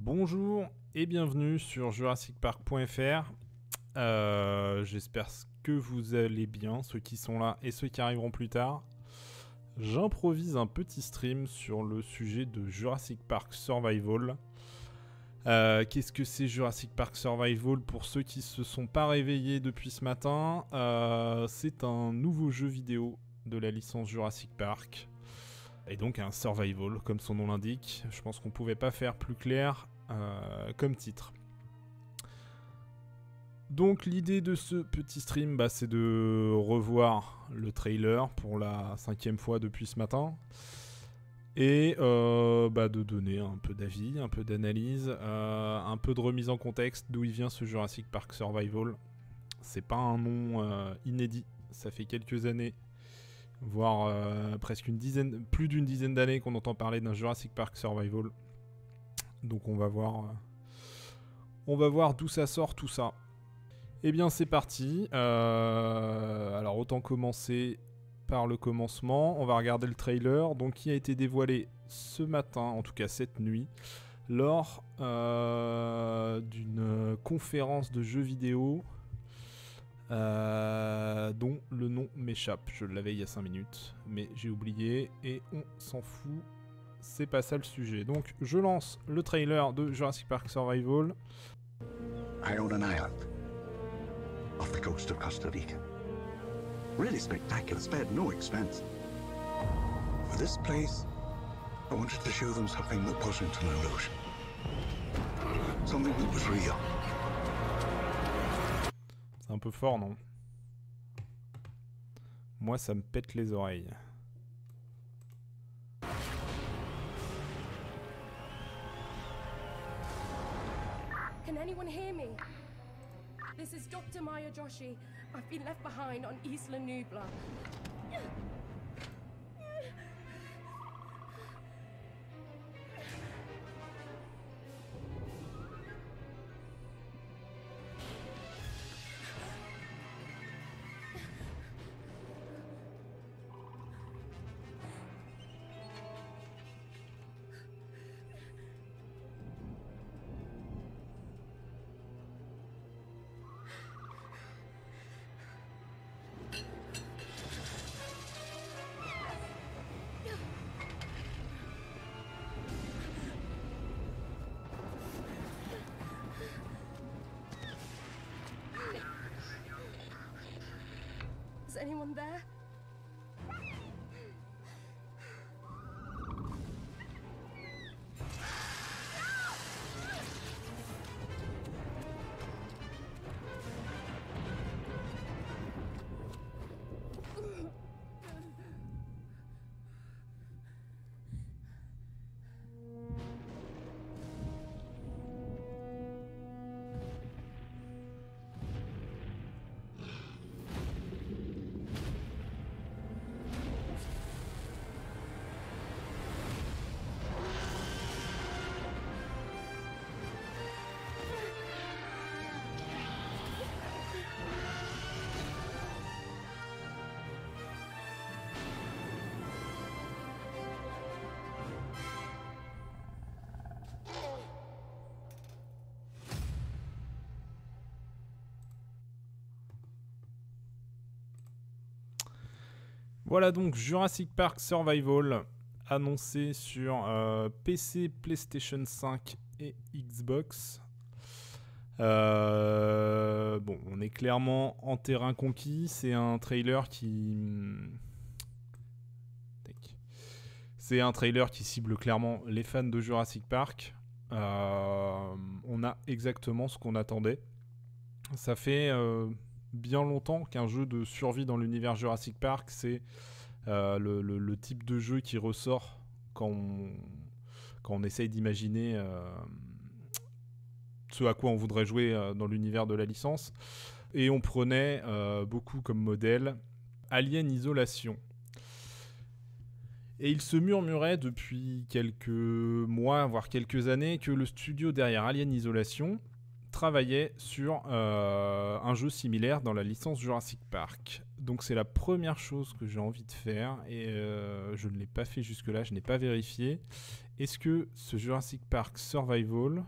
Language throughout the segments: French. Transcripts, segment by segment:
Bonjour et bienvenue sur jurassicpark.fr. Euh, J'espère que vous allez bien, ceux qui sont là et ceux qui arriveront plus tard. J'improvise un petit stream sur le sujet de Jurassic Park Survival. Euh, Qu'est-ce que c'est Jurassic Park Survival Pour ceux qui se sont pas réveillés depuis ce matin, euh, c'est un nouveau jeu vidéo de la licence Jurassic Park. Et donc un survival, comme son nom l'indique. Je pense qu'on pouvait pas faire plus clair euh, comme titre. Donc l'idée de ce petit stream, bah, c'est de revoir le trailer pour la cinquième fois depuis ce matin. Et euh, bah, de donner un peu d'avis, un peu d'analyse, euh, un peu de remise en contexte d'où il vient ce Jurassic Park Survival. C'est pas un nom inédit, ça fait quelques années voire euh, presque une dizaine, plus d'une dizaine d'années qu'on entend parler d'un Jurassic Park Survival. Donc on va voir, euh, on va voir d'où ça sort tout ça. Eh bien c'est parti. Euh, alors autant commencer par le commencement. On va regarder le trailer, donc qui a été dévoilé ce matin, en tout cas cette nuit, lors d'une conférence de jeux vidéo euh, dont le nom m'échappe. Je l'avais il y a 5 minutes, mais j'ai oublié et on s'en fout. C'est pas ça le sujet. Donc je lance le trailer de Jurassic Park Survival. I own an island off the coast of Costa Rica. Really spectacular, spared no expense. For this place, I wanted to show them something that wasn't an illusion. Something that was real. Un peu fort, non? Moi, ça me pète les oreilles. Can anyone hear me? This is Dr. Maya Joshi. I've been left behind on Isla Nubla. Anyone there? Voilà donc Jurassic Park Survival, annoncé sur euh, PC, PlayStation 5 et Xbox. Euh, bon, on est clairement en terrain conquis. C'est un trailer qui. C'est un trailer qui cible clairement les fans de Jurassic Park. Euh, on a exactement ce qu'on attendait. Ça fait bien longtemps qu'un jeu de survie dans l'univers Jurassic Park, c'est euh, le, type de jeu qui ressort quand on, essaye d'imaginer euh, ce à quoi on voudrait jouer euh, dans l'univers de la licence. Et on prenait beaucoup comme modèle Alien Isolation. Et il se murmurait depuis quelques mois, voire quelques années, que le studio derrière Alien Isolation travaillait sur euh, un jeu similaire dans la licence Jurassic Park. Donc c'est la première chose que j'ai envie de faire et euh, je ne l'ai pas fait jusque-là, je n'ai pas vérifié. Est-ce que ce Jurassic Park Survival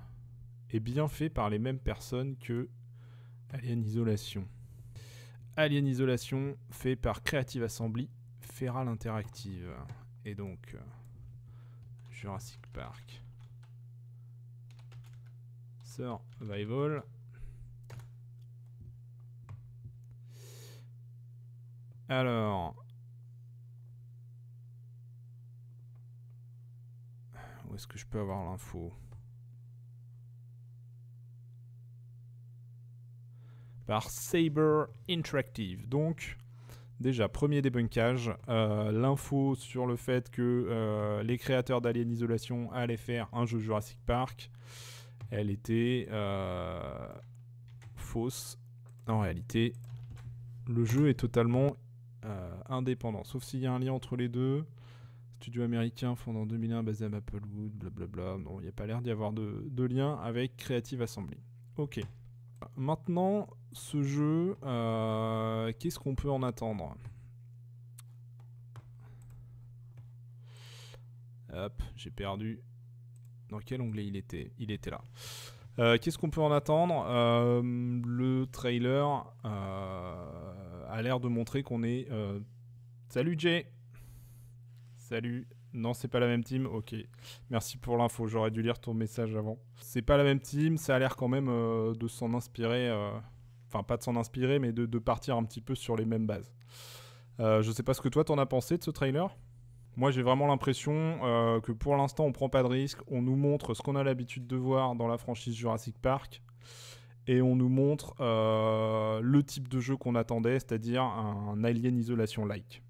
est bien fait par les mêmes personnes que Alien Isolation? Alien Isolation fait par Creative Assembly, Feral Interactive. Et donc, euh, Jurassic Park. Survival. Alors. Où est-ce que je peux avoir l'info? Par Saber Interactive. Donc, déjà, premier débunkage. Euh, L'info sur le fait que euh, les créateurs d'Alien Isolation allaient faire un jeu Jurassic Park elle était euh, fausse. En réalité, le jeu est totalement euh, indépendant, sauf s'il y a un lien entre les deux. Studio américain fondé en 2001 basé à Maplewood, blablabla. Non, il n'y a pas l'air d'y avoir de, lien avec Creative Assembly. Ok. Maintenant, ce jeu, euh, qu'est-ce qu'on peut en attendre? Hop, j'ai perdu dans quel onglet il était? Il était là. Euh, qu'est-ce qu'on peut en attendre? Euh, Le trailer euh, a l'air de montrer qu'on est. Salut Jay Salut Non, c'est pas la même team Ok. Merci pour l'info, j'aurais dû lire ton message avant. C'est pas la même team, ça a l'air quand même de s'en inspirer. Enfin, pas de s'en inspirer, mais de, de, partir un petit peu sur les mêmes bases. je sais pas ce que toi t'en as pensé de ce trailer? Moi, j'ai vraiment l'impression euh, que pour l'instant, on prend pas de risque. On nous montre ce qu'on a l'habitude de voir dans la franchise Jurassic Park. Et on nous montre euh, le type de jeu qu'on attendait, c'est-à-dire un, Alien Isolation-like.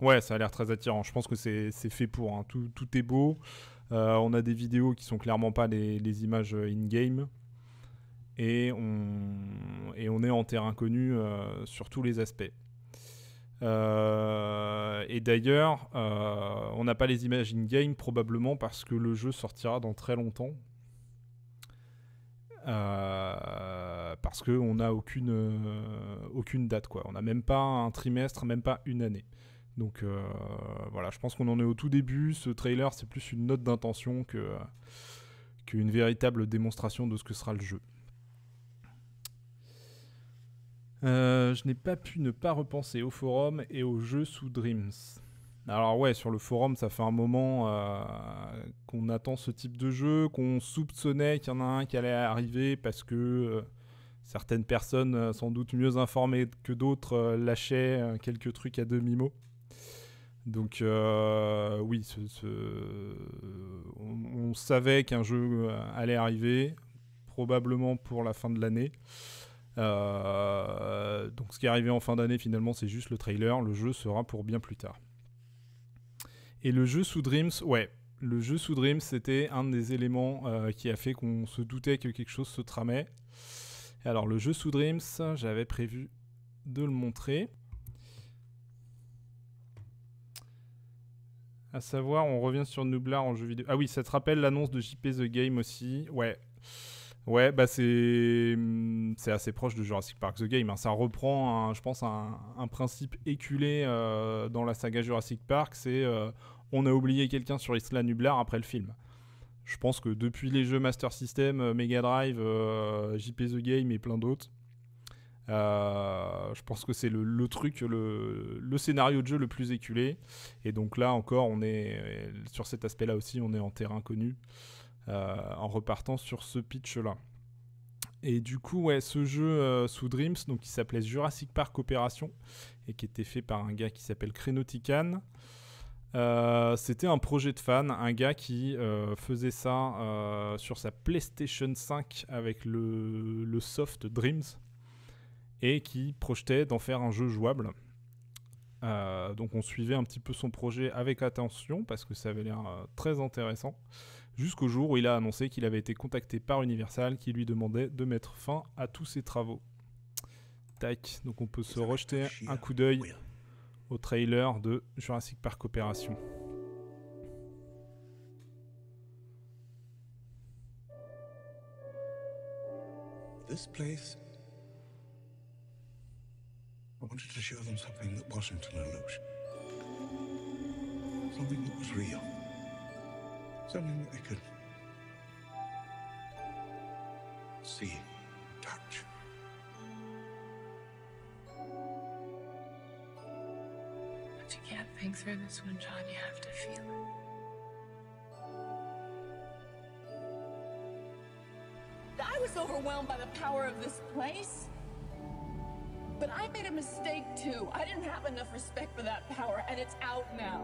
Ouais, ça a l'air très attirant. Je pense que c'est fait pour. Hein. Tout, est beau. Euh, on a des vidéos qui sont clairement pas les, images in-game. Et on, et on est en terrain connu sur tous les aspects. Euh, et d'ailleurs, euh, on n'a pas les images in-game probablement parce que le jeu sortira dans très longtemps. Euh, parce qu'on n'a aucune, date, quoi. On n'a même pas un trimestre, même pas une année. Donc voilà, je pense qu'on en est au tout début. Ce trailer, c'est plus une note d'intention que qu'une véritable démonstration de ce que sera le jeu. Euh, je n'ai pas pu ne pas repenser au forum et au jeu sous Dreams. Alors ouais, sur le forum, ça fait un moment euh, qu'on attend ce type de jeu, qu'on soupçonnait qu'il y en a un qui allait arriver parce que euh, certaines personnes, sans doute mieux informées que d'autres, lâchaient quelques trucs à demi-mot. Donc oui, on savait qu'un jeu allait arriver, probablement pour la fin de l'année. Euh, donc ce qui est arrivé en fin d'année finalement c'est juste le trailer, le jeu sera pour bien plus tard. Et le jeu sous Dreams, ouais, le jeu sous Dreams c'était un des éléments euh, qui a fait qu'on se doutait que quelque chose se tramait. Alors le jeu sous Dreams, j'avais prévu de le montrer. À savoir, on revient sur Nublar en jeu vidéo. Ah oui, ça te rappelle l'annonce de JP The Game aussi. Ouais. Ouais, bah c'est hum, c'est assez proche de Jurassic Park The Game. Hein. Ça reprend, je pense, un, principe éculé euh, dans la saga Jurassic Park. C'est euh, on a oublié quelqu'un sur Isla Nublar après le film. Je pense que depuis les jeux Master System, euh, Mega Drive, JP The Game et plein d'autres, je pense que c'est le, truc, le, le, scénario de jeu le plus éculé. Et donc là encore, on est sur cet aspect-là aussi, on est en terrain connu. Euh, en repartant sur ce pitch-là. Et du coup, ouais, ce jeu euh, sous Dreams, donc qui s'appelait Jurassic Park Opération, et qui était fait par un gars qui s'appelle Krenotican. Euh, c'était un projet de fan, un gars qui faisait ça sur sa PlayStation 5 avec le, soft Dreams et qui projetait d'en faire un jeu jouable. donc on suivait un petit peu son projet avec attention parce que ça avait l'air très intéressant jusqu'au jour où il a annoncé qu'il avait été contacté par Universal qui lui demandait de mettre fin à tous ses travaux. Tac, donc on peut se rejeter un coup d'œil au trailer de Jurassic Park Opération. Illusion. Something that they could see, touch. But you can't think through this one, John. You have to feel it. I was overwhelmed by the power of this place. But I made a mistake too. I didn't have enough respect for that power, and it's out now.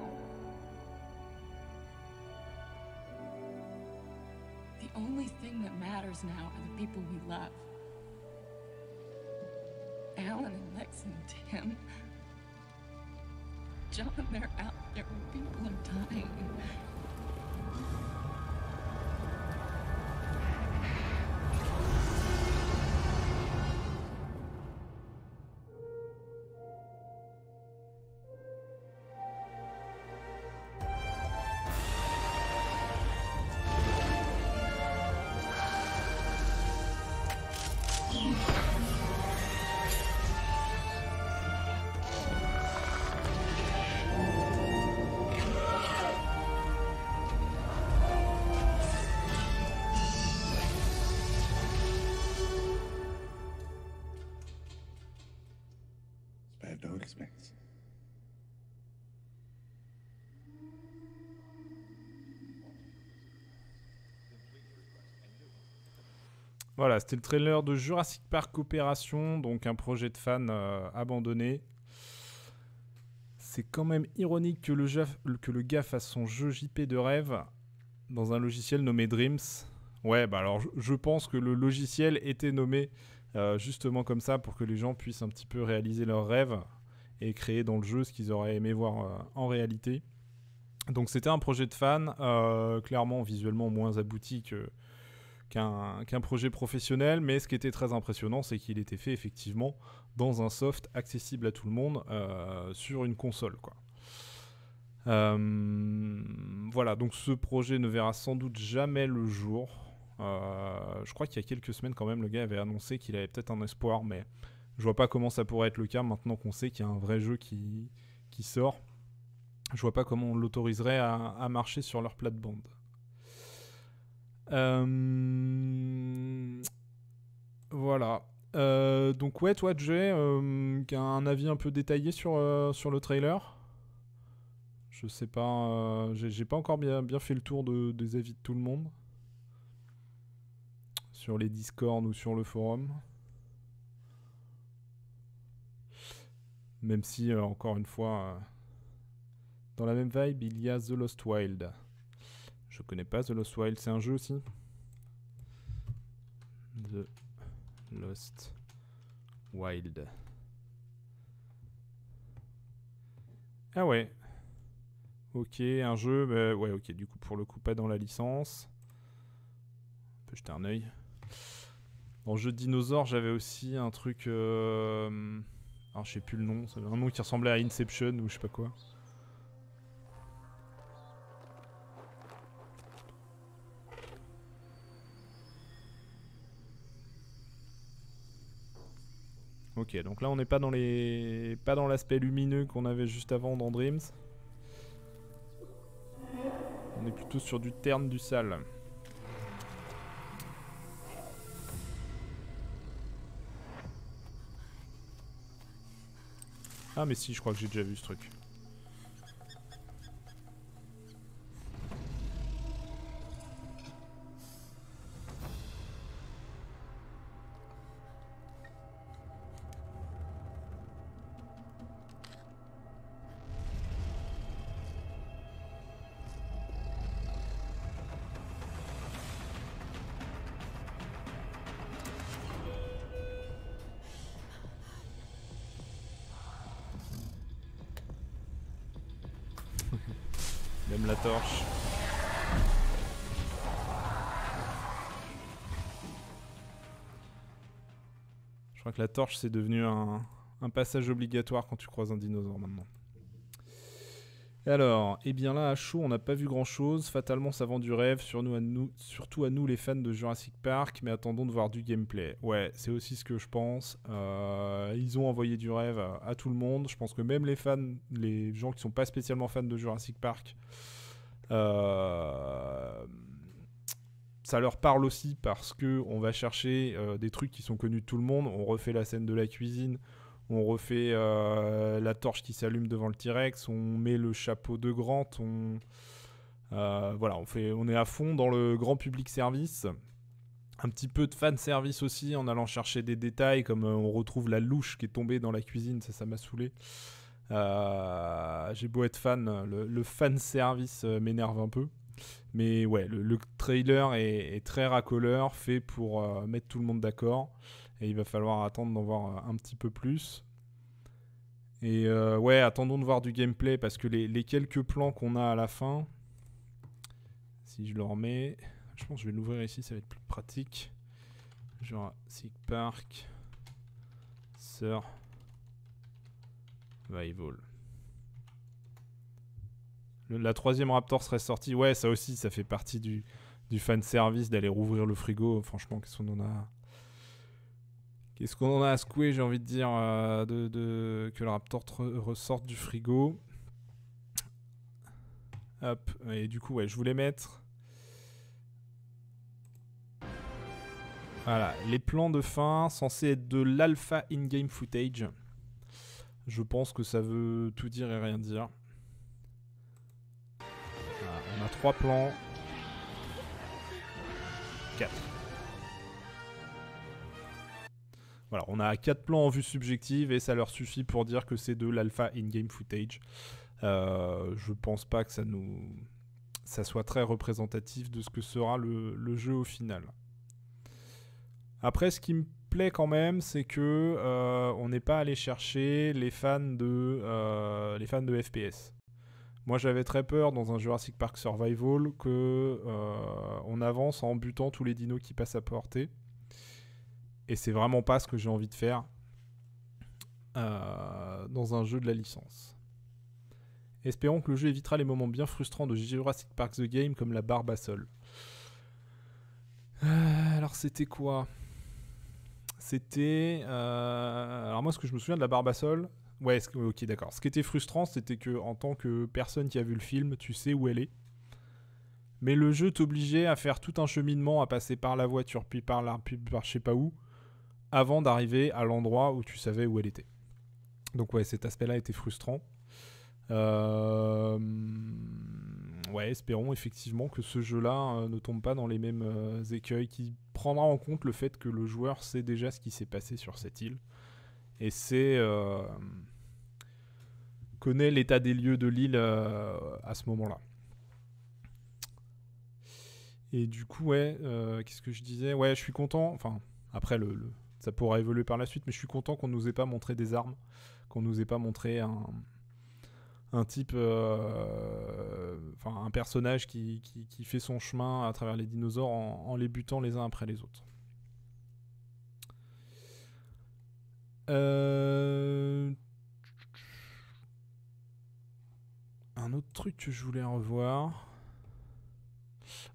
Only thing that matters now are the people we love. Alan and Lex and Tim. John, they're out there where people are dying. Voilà, c'était le trailer de Jurassic Park Opération, donc un projet de fan euh, abandonné. C'est quand même ironique que le, gars fasse son jeu JP de rêve dans un logiciel nommé Dreams. Ouais, bah alors je, pense que le logiciel était nommé euh, justement comme ça pour que les gens puissent un petit peu réaliser leurs rêves et créer dans le jeu ce qu'ils auraient aimé voir euh, en réalité. Donc c'était un projet de fan, clairement visuellement moins abouti que, qu'un projet professionnel, mais ce qui était très impressionnant, c'est qu'il était fait effectivement dans un soft accessible à tout le monde euh, sur une console. Euh, voilà, donc ce projet ne verra sans doute jamais le jour. Euh, je crois qu'il y a quelques semaines quand même, le gars avait annoncé qu'il avait peut-être un espoir, mais je vois pas comment ça pourrait être le cas maintenant qu'on sait qu'il y a un vrai jeu qui, qui sort. Je vois pas comment on l'autoriserait à, à marcher sur leur plate-bande. Euh, Voilà. Euh, donc ouais, toi Jay, euh, qui a un avis un peu détaillé sur, euh, sur le trailer? Je sais pas, euh, j'ai pas encore bien, bien fait le tour de- des avis de tout le monde. Sur les Discord ou sur le forum. Même si, euh, encore une fois, euh, dans la même vibe, il y a The Lost Wild. Je connais pas The Lost Wild, c'est un jeu aussi The Lost Wild. Ah ouais. Ok, un jeu, bah ouais, ok, du coup, pour le coup, pas dans la licence. On peut jeter un. Dans le jeu de dinosaure, j'avais aussi un truc. Euh... Alors, je sais plus le nom, un nom qui ressemblait à Inception ou je sais pas quoi. Ok, donc là on n'est pas dans les, pas dans l'aspect lumineux qu'on avait juste avant dans Dreams. On est plutôt sur du terne du sale. Ah mais si, je crois que j'ai déjà vu ce truc. La torche c'est devenu un, passage obligatoire quand tu croises un dinosaure maintenant. Alors, eh bien là, à chaud, on n'a pas vu grand-chose. Fatalement, ça vend du rêve, surtout à nous, les fans de Jurassic Park, mais attendons de voir du gameplay. Ouais, c'est aussi ce que je pense. Euh, ils ont envoyé du rêve à, à tout le monde. Je pense que même les fans, les gens qui sont pas spécialement fans de Jurassic Park, euh, ça leur parle aussi parce que on va chercher euh, des trucs qui sont connus de tout le monde. On refait la scène de la cuisine, on refait euh, la torche qui s'allume devant le T-Rex, on met le chapeau de Grant, on euh, voilà, on fait, on est à fond dans le grand public service. Un petit peu de fan service aussi en allant chercher des détails comme on retrouve la louche qui est tombée dans la cuisine, ça ça m'a saoulé. J'ai beau être fan, le, le fan service m'énerve un peu. Mais ouais, le, le trailer est, très racoleur, fait pour euh, mettre tout le monde d'accord. Et il va falloir attendre d'en voir euh, un petit peu plus. Et euh, ouais, attendons de voir du gameplay parce que les, quelques plans qu'on a à la fin, si je le remets, je pense que je vais l'ouvrir ici, ça va être plus pratique. Jurassic Park, Survival. La troisième Raptor serait sortie. Ouais, ça aussi, ça fait partie du, du fan service d'aller rouvrir le frigo. Franchement, qu'est-ce qu'on en a? Qu'est-ce qu'on en a à secouer, j'ai envie de dire, euh, que le Raptor re- ressorte du frigo? Hop, et du coup, ouais, je voulais mettre. Voilà, les plans de fin censés être de l'alpha in-game footage. Je pense que ça veut tout dire et rien dire. Voilà, on a trois plans. Quatre. Voilà, on a quatre plans en vue subjective et ça leur suffit pour dire que c'est de l'alpha in-game footage. Euh, je pense pas que ça nous ça soit très représentatif de ce que sera le, le jeu au final. Après, ce qui me plaît quand même, c'est que euh, on n'est pas allé chercher les fans de euh, les fans de FPS. Moi, j'avais très peur dans un Jurassic Park Survival que euh, on avance en butant tous les dinos qui passent à portée. Et c'est vraiment pas ce que j'ai envie de faire euh, dans un jeu de la licence. Espérons que le jeu évitera les moments bien frustrants de Jurassic Park The Game comme la barbe à sol. Euh, alors c'était quoi? C'était... euh, Alors moi ce que je me souviens de la barbe à sol... Ouais, ok d'accord. Ce qui était frustrant c'était que en tant que personne qui a vu le film, tu sais où elle est. Mais le jeu t'obligeait à faire tout un cheminement, à passer par la voiture, puis par là, puis par je sais pas où, avant d'arriver à l'endroit où tu savais où elle était. Donc ouais, cet aspect-là était frustrant. Euh, Ouais, espérons effectivement que ce jeu-là euh, ne tombe pas dans les mêmes euh, écueils, qui prendra en compte le fait que le joueur sait déjà ce qui s'est passé sur cette île et sait euh, connaît l'état des lieux de l'île à ce moment-là. Et du coup, ouais, qu'est-ce que je disais? Ouais, je suis content. Enfin, après, le- ça pourra évoluer par la suite, mais je suis content qu'on nous ait pas montré des armes, qu'on nous ait pas montré un, un type, euh, enfin, un personnage qui, qui, fait son chemin à travers les dinosaures en, les butant les uns après les autres. Euh, Un autre truc que je voulais revoir.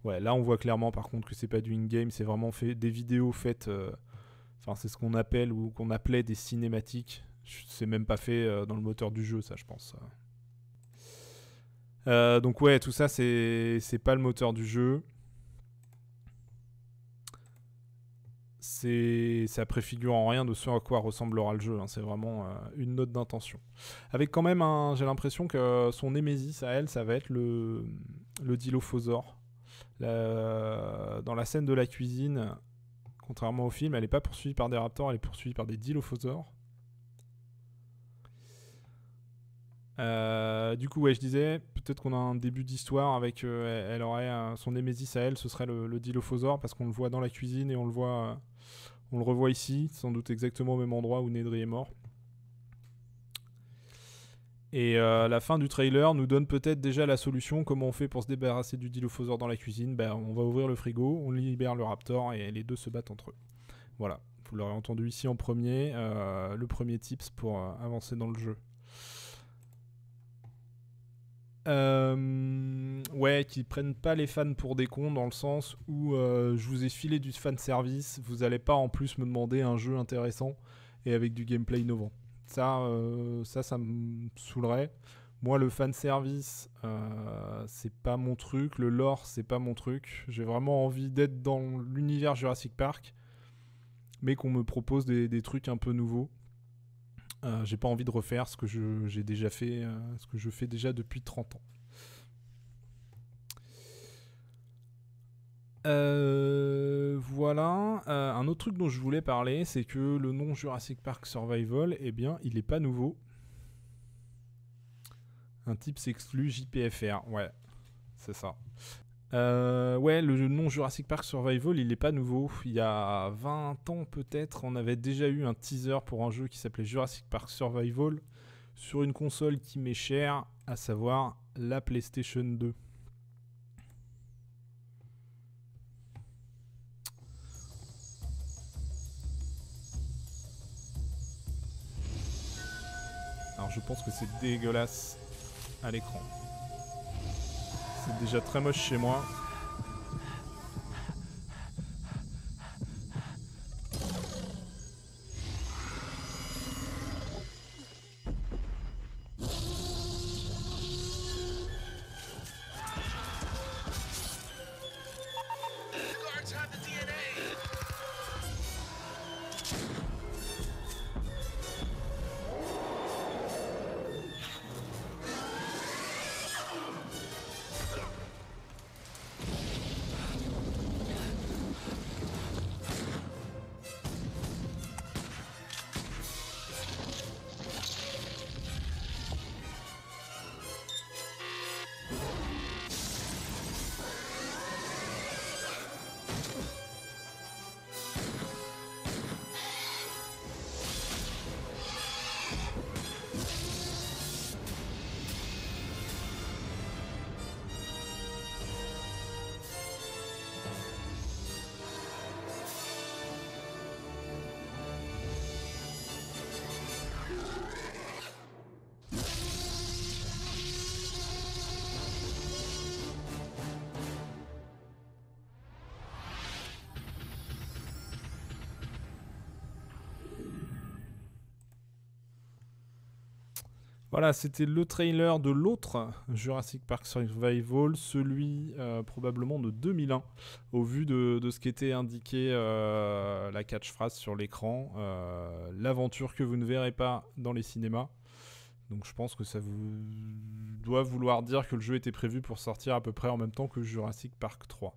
Ouais, là on voit clairement par contre que c'est pas du in-game, c'est vraiment fait des vidéos faites. euh, Enfin, c'est ce qu'on appelle ou qu'on appelait des cinématiques. C'est même pas fait dans le moteur du jeu, ça, je pense. Euh, donc ouais, tout ça, c'est pas le moteur du jeu. Ça préfigure en rien de ce à quoi ressemblera le jeu. hein. C'est vraiment euh, une note d'intention. Avec quand même, un, j'ai l'impression que son némésis à elle, ça va être le le Dilophosaure. Dans la scène de la cuisine, contrairement au film, elle n'est pas poursuivie par des raptors, elle est poursuivie par des Dilophosaures. Euh, du coup, je disais, peut-être qu'on a un début d'histoire avec. euh, elle aurait euh, son némésis à elle, ce serait le, le Dilophosaure, parce qu'on le voit dans la cuisine et on le voit. on le revoit ici, sans doute exactement au même endroit où Nedry est mort. Et la fin du trailer nous donne peut-être déjà la solution. Comment on fait pour se débarrasser du Dilophosaure dans la cuisine ben, On va ouvrir le frigo, on libère le Raptor et les deux se battent entre eux. Voilà, vous l'aurez entendu ici en premier, le premier tips pour avancer dans le jeu. Euh, ouais, qui prennent pas les fans pour des cons dans le sens où euh, je vous ai filé du fan service, vous allez pas en plus me demander un jeu intéressant et avec du gameplay innovant. Ça, euh, ça, ça me saoulerait. Moi, le fan service, c'est pas mon truc. Le lore, c'est pas mon truc. J'ai vraiment envie d'être dans l'univers Jurassic Park, mais qu'on me propose des, des trucs un peu nouveaux. Euh, j'ai pas envie de refaire ce que j'ai déjà fait, euh, ce que je fais déjà depuis 30 ans. Euh, voilà. un autre truc dont je voulais parler, c'est que le nom Jurassic Park Survival, eh bien, il est pas nouveau. Un type s'exclut JPFR. Ouais, c'est ça. Euh, ouais, le nom Jurassic Park Survival, il n'est pas nouveau. Il y a 20 ans peut-être, on avait déjà eu un teaser pour un jeu qui s'appelait Jurassic Park Survival sur une console qui m'est chère, à savoir la PlayStation 2. Alors je pense que c'est dégueulasse à l'écran. C'est déjà très moche chez moi. Voilà, c'était le trailer de l'autre Jurassic Park Survival, celui euh, probablement de 2001, au vu de, ce qui était indiqué euh, la catchphrase sur l'écran, euh, l'aventure que vous ne verrez pas dans les cinémas. Donc je pense que ça vous doit vouloir dire que le jeu était prévu pour sortir à peu près en même temps que Jurassic Park 3.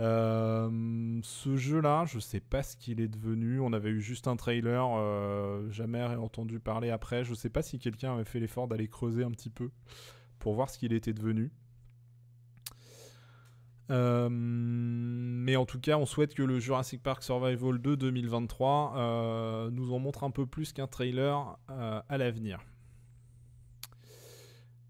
Euh, ce jeu-là, je sais pas ce qu'il est devenu. On avait eu juste un trailer, euh, jamais entendu parler après. Je sais pas si quelqu'un avait fait l'effort d'aller creuser un petit peu pour voir ce qu'il était devenu. Euh, mais en tout cas, on souhaite que le Jurassic Park Survival 2 2023 nous en montre un peu plus qu'un trailer à l'avenir.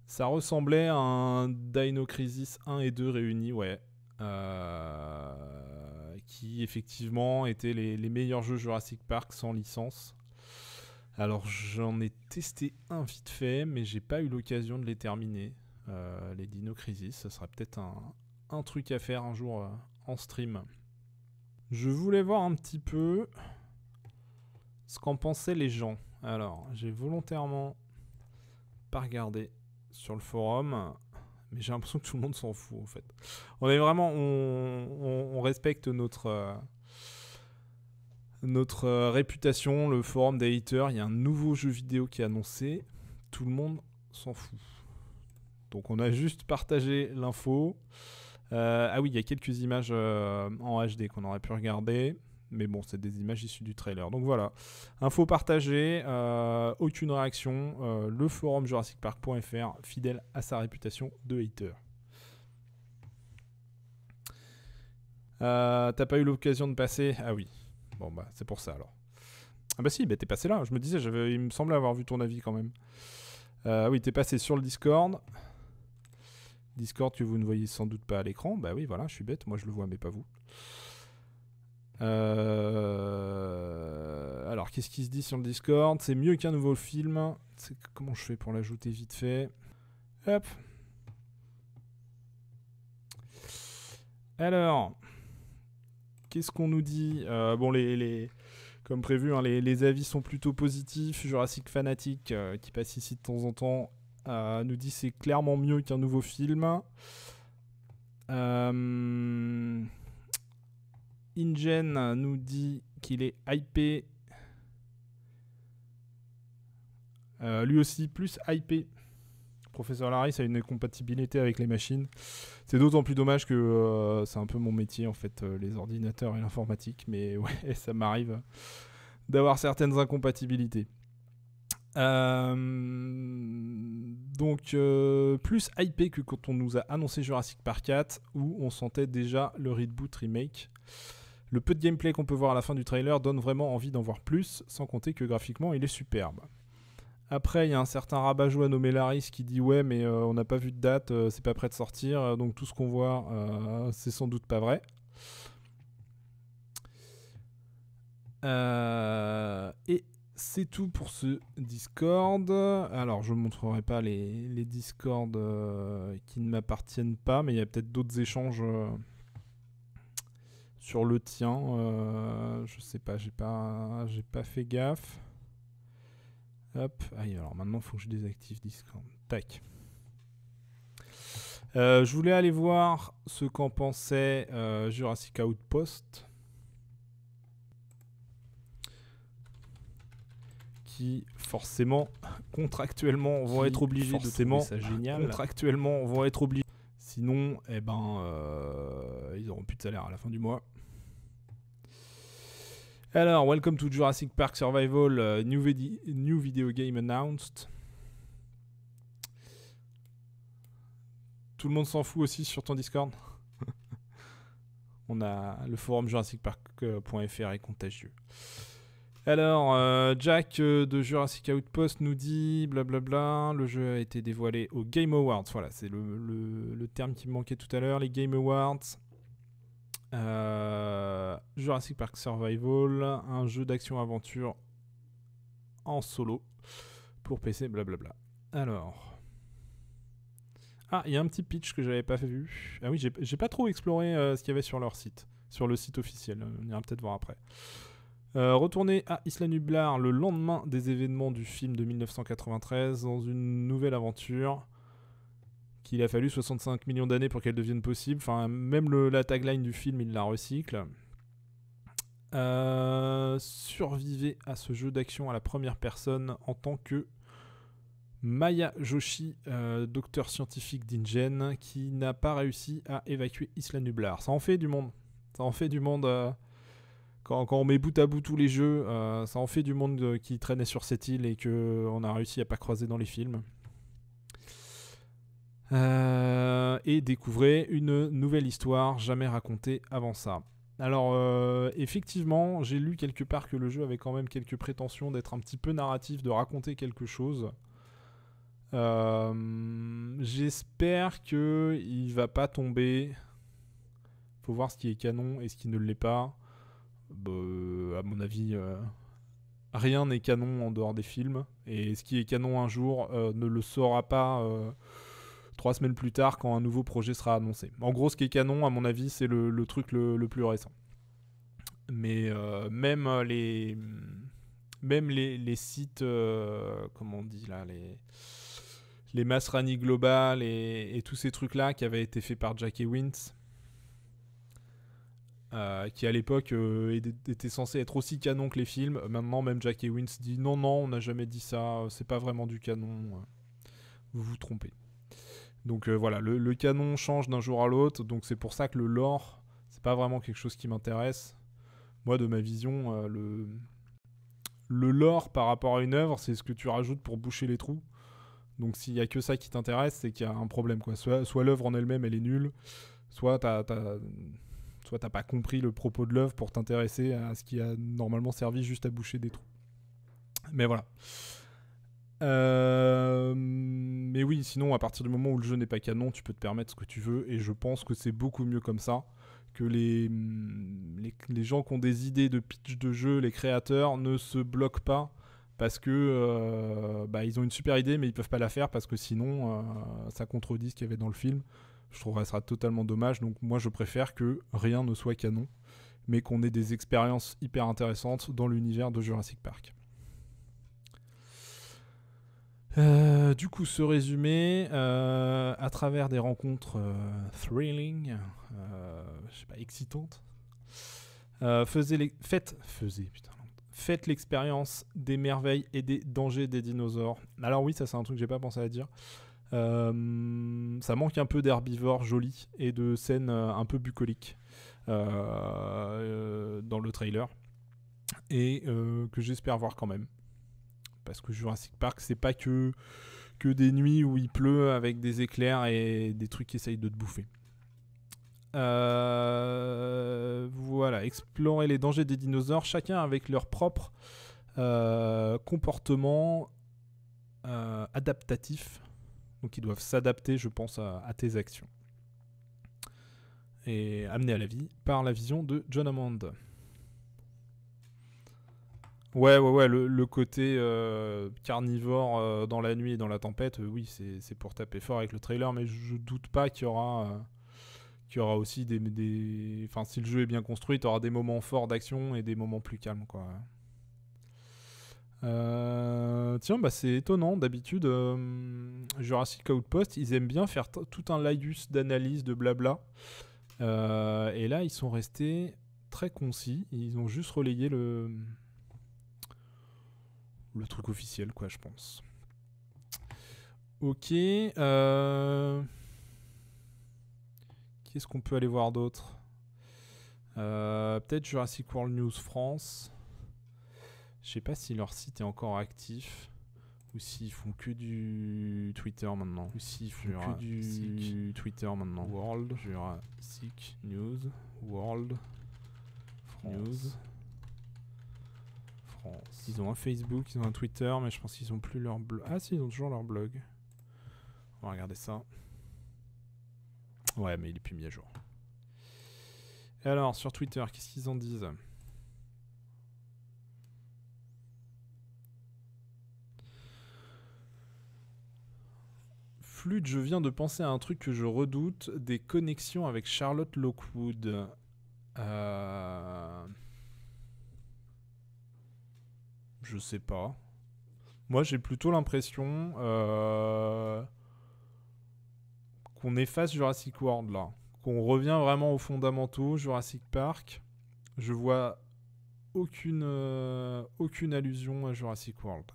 Ça ressemblait à un Dino Crisis 1 et 2 réunis, ouais. Euh, qui effectivement étaient les, meilleurs jeux Jurassic Park sans licence. Alors j'en ai testé un vite fait, mais j'ai pas eu l'occasion de les terminer. Euh, les Dino Crisis, ça serait peut-être un, truc à faire un jour euh, en stream. Je voulais voir un petit peu ce qu'en pensaient les gens. Alors, j'ai volontairement pas regardé sur le forum mais j'ai l'impression que tout le monde s'en fout en fait. On est vraiment, on, respecte notre euh, notre euh, réputation, le forum des haters. Il y a un nouveau jeu vidéo qui est annoncé, tout le monde s'en fout. Donc on a juste partagé l'info. Euh, ah oui, il y a quelques images en HD qu'on aurait pu regarder. Mais bon, c'est des images issues du trailer. Donc voilà. Info partagée, euh, aucune réaction. Euh, le forum jurassicpark.fr, fidèle à sa réputation de hater. Euh, T'as pas eu l'occasion de passer? Ah oui. Bon bah c'est pour ça alors. Ah bah si, bah t'es passé là. Je me disais, il me semblait avoir vu ton avis quand même. Oui, t'es passé sur le Discord. Discord que vous ne voyez sans doute pas à l'écran. Bah oui, voilà, je suis bête. Moi je le vois, mais pas vous. Euh, alors, qu'est-ce qui se dit sur le Discord? C'est mieux qu'un nouveau film. Comment je fais pour l'ajouter vite fait? Hop. Alors, qu'est-ce qu'on nous dit? Euh, Bon, les, les- comme prévu, hein, les, avis sont plutôt positifs. Jurassic Fanatic, euh, qui passe ici de temps en temps, nous dit c'est clairement mieux qu'un nouveau film. InGen nous dit qu'il est hypé. Euh, lui aussi, plus hypé. Professeur Larry, ça a une compatibilité avec les machines. C'est d'autant plus dommage que euh, c'est un peu mon métier, en fait, euh, les ordinateurs et l'informatique. Mais ouais, ça m'arrive d'avoir certaines incompatibilités. Euh, donc, plus hypé que quand on nous a annoncé Jurassic Park 4, où on sentait déjà le reboot remake. Le peu de gameplay qu'on peut voir à la fin du trailer donne vraiment envie d'en voir plus, sans compter que graphiquement il est superbe. Après, il y a un certain rabat-joie nommé Laris qui dit Ouais, mais euh, on n'a pas vu de date, euh, c'est pas prêt de sortir, euh, donc tout ce qu'on voit, c'est sans doute pas vrai. Et c'est tout pour ce Discord. Alors, je ne montrerai pas les, les Discords qui ne m'appartiennent pas, mais il y a peut-être d'autres échanges sur le tien. Euh, je sais pas, j'ai pas, j'ai pas fait gaffe. Hop, aïe, alors maintenant, il faut que je désactive Discord. Tac. Euh, je voulais aller voir ce qu'en pensait euh, Jurassic Outpost. Qui, forcément, contractuellement, vont Qui, être obligés de génial. Contractuellement, vont être obligés. Sinon, eh ben, euh, ils auront plus de salaire à la fin du mois. Alors, welcome to Jurassic Park Survival, euh, new, new video game announced. Tout le monde s'en fout aussi sur ton Discord? On a le forum jurassicpark.fr est contagieux. Alors, euh, Jack euh, de Jurassic Outpost nous dit blablabla, le jeu a été dévoilé aux Game Awards. Voilà, c'est le, le- le terme qui me manquait tout à l'heure, les Game Awards. Euh, Jurassic Park Survival, un jeu d'action-aventure en solo pour PC, blablabla. Alors. Ah, il y a un petit pitch que j'avais pas vu. Ah oui, j'ai pas trop exploré euh, ce qu'il y avait sur leur site, sur le site officiel. On ira peut-être voir après. Euh, retourner à Isla Nublar le lendemain des événements du film de 1993 dans une nouvelle aventure qu'il a fallu 65 millions d'années pour qu'elle devienne possible. Enfin, même la tagline du film, il la recycle. Euh, survivez à ce jeu d'action à la première personne en tant que Maya Joshi, euh, docteur scientifique d'Ingen, qui n'a pas réussi à évacuer Isla Nublar. Ça en fait du monde. Ça en fait du monde. euh, quand, on met bout à bout tous les jeux, euh, ça en fait du monde qui traînait sur cette île et que on a réussi à pas croiser dans les films. Et découvrez une nouvelle histoire jamais racontée avant ça. Alors euh, effectivement, j'ai lu quelque part que le jeu avait quand même quelques prétentions d'être un petit peu narratif, de raconter quelque chose. Euh, J'espère que il va pas tomber. Faut voir ce qui est canon et ce qui ne l'est pas. Bah, à mon avis, euh, rien n'est canon en dehors des films. Et ce qui est canon un jour ne le sera pas trois semaines plus tard quand un nouveau projet sera annoncé. En gros, ce qui est canon, à mon avis, c'est le, truc le, plus récent. Mais euh, même les même les, sites, euh, comment on dit là, les les Masrani Global et, tous ces trucs-là qui avaient été faits par Jackie Wintz, euh, qui à l'époque euh, était- censé être aussi canon que les films. Maintenant, même Jackie Wintz dit non, non, on n'a jamais dit ça, c'est pas vraiment du canon, euh, vous vous trompez. Donc euh, voilà, le, canon change d'un jour à l'autre, donc c'est pour ça que le lore, c'est pas vraiment quelque chose qui m'intéresse. Moi, de ma vision, euh, le, lore par rapport à une œuvre, c'est ce que tu rajoutes pour boucher les trous. Donc s'il y a que ça qui t'intéresse, c'est qu'il y a un problème. Quoi. Soit, soit l'œuvre en elle-même, elle est nulle, soit t'as, t'as- soit t'as pas compris le propos de l'œuvre pour t'intéresser à ce qui a normalement servi juste à boucher des trous. Mais voilà. Euh, mais oui, sinon, à partir du moment où le jeu n'est pas canon, tu peux te permettre ce que tu veux, et je pense que c'est beaucoup mieux comme ça que les, les, les gens qui ont des idées de pitch de jeu, les créateurs, ne se bloquent pas parce que euh, bah, ils ont une super idée mais ils peuvent pas la faire parce que sinon euh, ça contredit ce qu'il y avait dans le film. Je trouverais ça sera totalement dommage donc moi je préfère que rien ne soit canon mais qu'on ait des expériences hyper intéressantes dans l'univers de Jurassic Park. Euh, du coup, ce résumé, euh, à travers des rencontres euh, thrilling, je sais pas, excitantes, faisait faites, faisait, faites l'expérience des merveilles et des dangers des dinosaures. Alors oui, ça c'est un truc que j'ai pas pensé à dire. ça manque un peu d'herbivores jolis et de scènes un peu bucoliques dans le trailer et que j'espère voir quand même parce que Jurassic Park, c'est pas que, que des nuits où il pleut avec des éclairs et des trucs qui essayent de te bouffer. Euh, voilà, explorer les dangers des dinosaures, chacun avec leur propre euh, comportement euh, adaptatif. Donc ils doivent s'adapter, je pense, à, à, tes actions. Et amener à la vie par la vision de John Hammond. Ouais, ouais, ouais, le, côté euh, carnivore euh, dans la nuit et dans la tempête, euh, oui, c'est pour taper fort avec le trailer, mais je doute pas qu'il y aura, qu'il y aura aussi des. Enfin, si le jeu est bien construit, tu auras des moments forts d'action et des moments plus calmes, quoi. tiens, bah c'est étonnant, d'habitude, Jurassic Outpost, ils aiment bien faire tout un laïus d'analyse, de blabla. et là, ils sont restés très concis, ils ont juste relayé le le truc officiel, quoi, je pense. Ok. Euh... Qu'est-ce qu'on peut aller voir d'autre? Euh, Peut-être Jurassic World News France. Je sais pas si leur site est encore actif. Ou s'ils font que du Twitter maintenant. Ou s'ils font que du Twitter maintenant. World Jurassic News. World News. Ils ont un Facebook, ils ont un Twitter, mais je pense qu'ils ont plus leur blog. Ah si, ils ont toujours leur blog. On va regarder ça. Ouais, mais il est plus mis à jour. Alors, sur Twitter, qu'est-ce qu'ils en disent? Flute, je viens de penser à un truc que je redoute, des connexions avec Charlotte Lockwood. Euh... Je sais pas. Moi, j'ai plutôt l'impression euh, qu'on efface Jurassic World là. Qu'on revient vraiment aux fondamentaux, Jurassic Park. Je vois aucune, euh, aucune allusion à Jurassic World.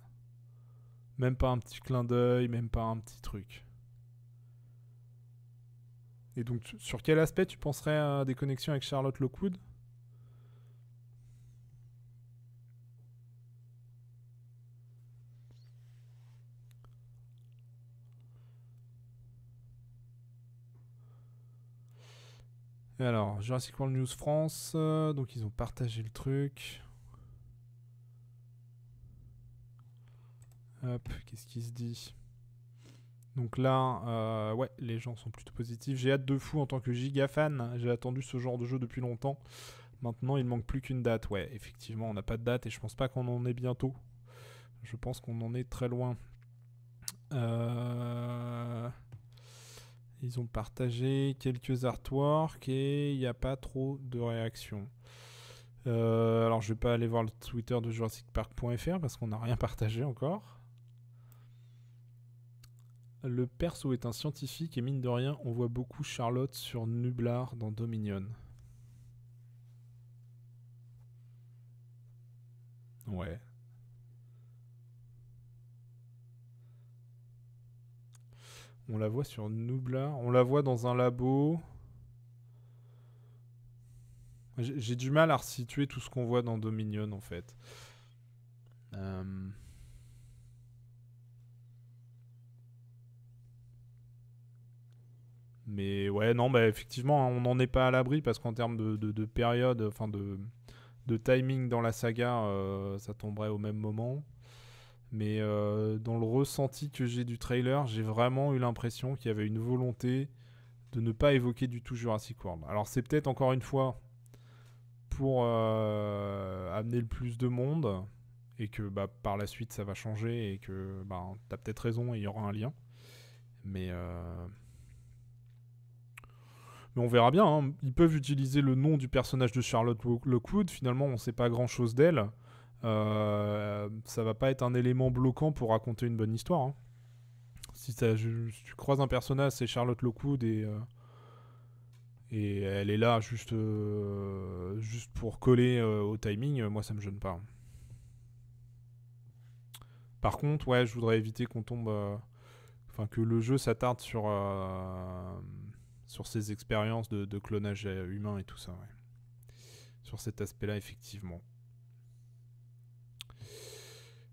Même pas un petit clin d'œil, même pas un petit truc. Et donc, sur quel aspect tu penserais à des connexions avec Charlotte Lockwood? Alors, Jurassic World News France, euh, donc ils ont partagé le truc. Hop, qu'est-ce qui se dit? Donc là, euh, ouais, les gens sont plutôt positifs. J'ai hâte de fou en tant que giga fan. J'ai attendu ce genre de jeu depuis longtemps. Maintenant, il manque plus qu'une date. Ouais, effectivement, on n'a pas de date et je pense pas qu'on en est bientôt. Je pense qu'on en est très loin. Euh... Ils ont partagé quelques artworks et il n'y a pas trop de réactions. Euh, alors je vais pas aller voir le Twitter de JurassicPark.fr parce qu'on n'a rien partagé encore. Le perso est un scientifique et mine de rien, on voit beaucoup Charlotte sur Nublar dans Dominion. Ouais, On la voit sur Nublar. On la voit dans un labo. J'ai du mal à resituer tout ce qu'on voit dans Dominion en fait. Euh. Mais ouais, non, bah effectivement, on n'en est pas à l'abri parce qu'en termes de, période, enfin de, de timing dans la saga, euh, ça tomberait au même moment. Mais euh, dans le ressenti que j'ai du trailer, j'ai vraiment eu l'impression qu'il y avait une volonté de ne pas évoquer du tout Jurassic World. Alors c'est peut-être encore une fois pour euh, amener le plus de monde et que bah, par la suite ça va changer et que bah, t'as peut-être raison et il y aura un lien. Mais, euh, mais on verra bien. hein. Ils peuvent utiliser le nom du personnage de Charlotte Lo- Lockwood. Finalement, on sait pas grand-chose d'elle. Euh, ça va pas être un élément bloquant pour raconter une bonne histoire. hein. Si, tu croises un personnage, c'est Charlotte Lockwood et euh, elle est là juste euh, juste pour coller euh, au timing. moi, ça me gêne pas. Par contre, ouais, je voudrais éviter qu'on tombe, enfin que le jeu s'attarde sur sur ces expériences de, clonage humain et tout ça. Sur cet aspect-là, effectivement.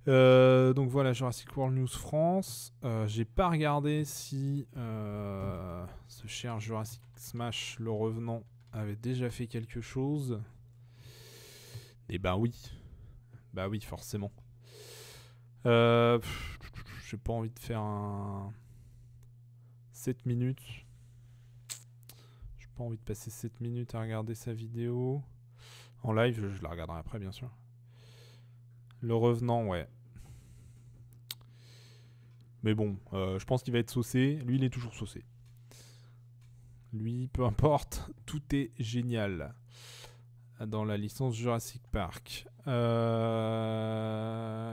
Euh, donc voilà, Jurassic World News France. Euh, J'ai pas regardé si euh, ce cher Jurassic Smash, le revenant, avait déjà fait quelque chose. Et ben oui. Bah oui, forcément. J'ai pas envie de faire un 7 minutes. J'ai pas envie de passer 7 minutes à regarder sa vidéo. En live, je la regarderai après, bien sûr. Le revenant, ouais. Mais bon, euh, je pense qu'il va être saucé. Lui, il est toujours saucé. Lui, peu importe, tout est génial dans la licence Jurassic Park. Euh,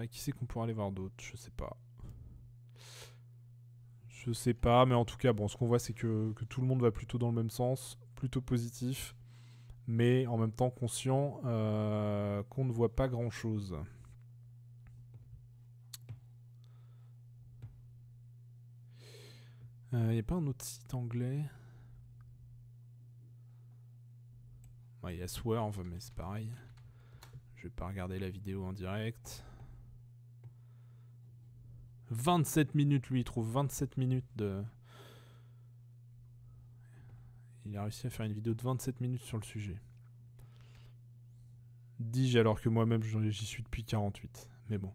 Qui c'est qu'on pourrait aller voir d'autres Je sais pas. Je sais pas, mais en tout cas, bon, ce qu'on voit, c'est que, que tout le monde va plutôt dans le même sens, plutôt positif, mais en même temps conscient euh, qu'on ne voit pas grand-chose. Il n'y a pas un autre site anglais? Il y a Swerve, mais c'est pareil. Je vais pas regarder la vidéo en direct. 27 minutes, lui, il trouve 27 minutes de... Il a réussi à faire une vidéo de 27 minutes sur le sujet. Dis-je alors que moi-même j'y suis depuis 48. Mais bon.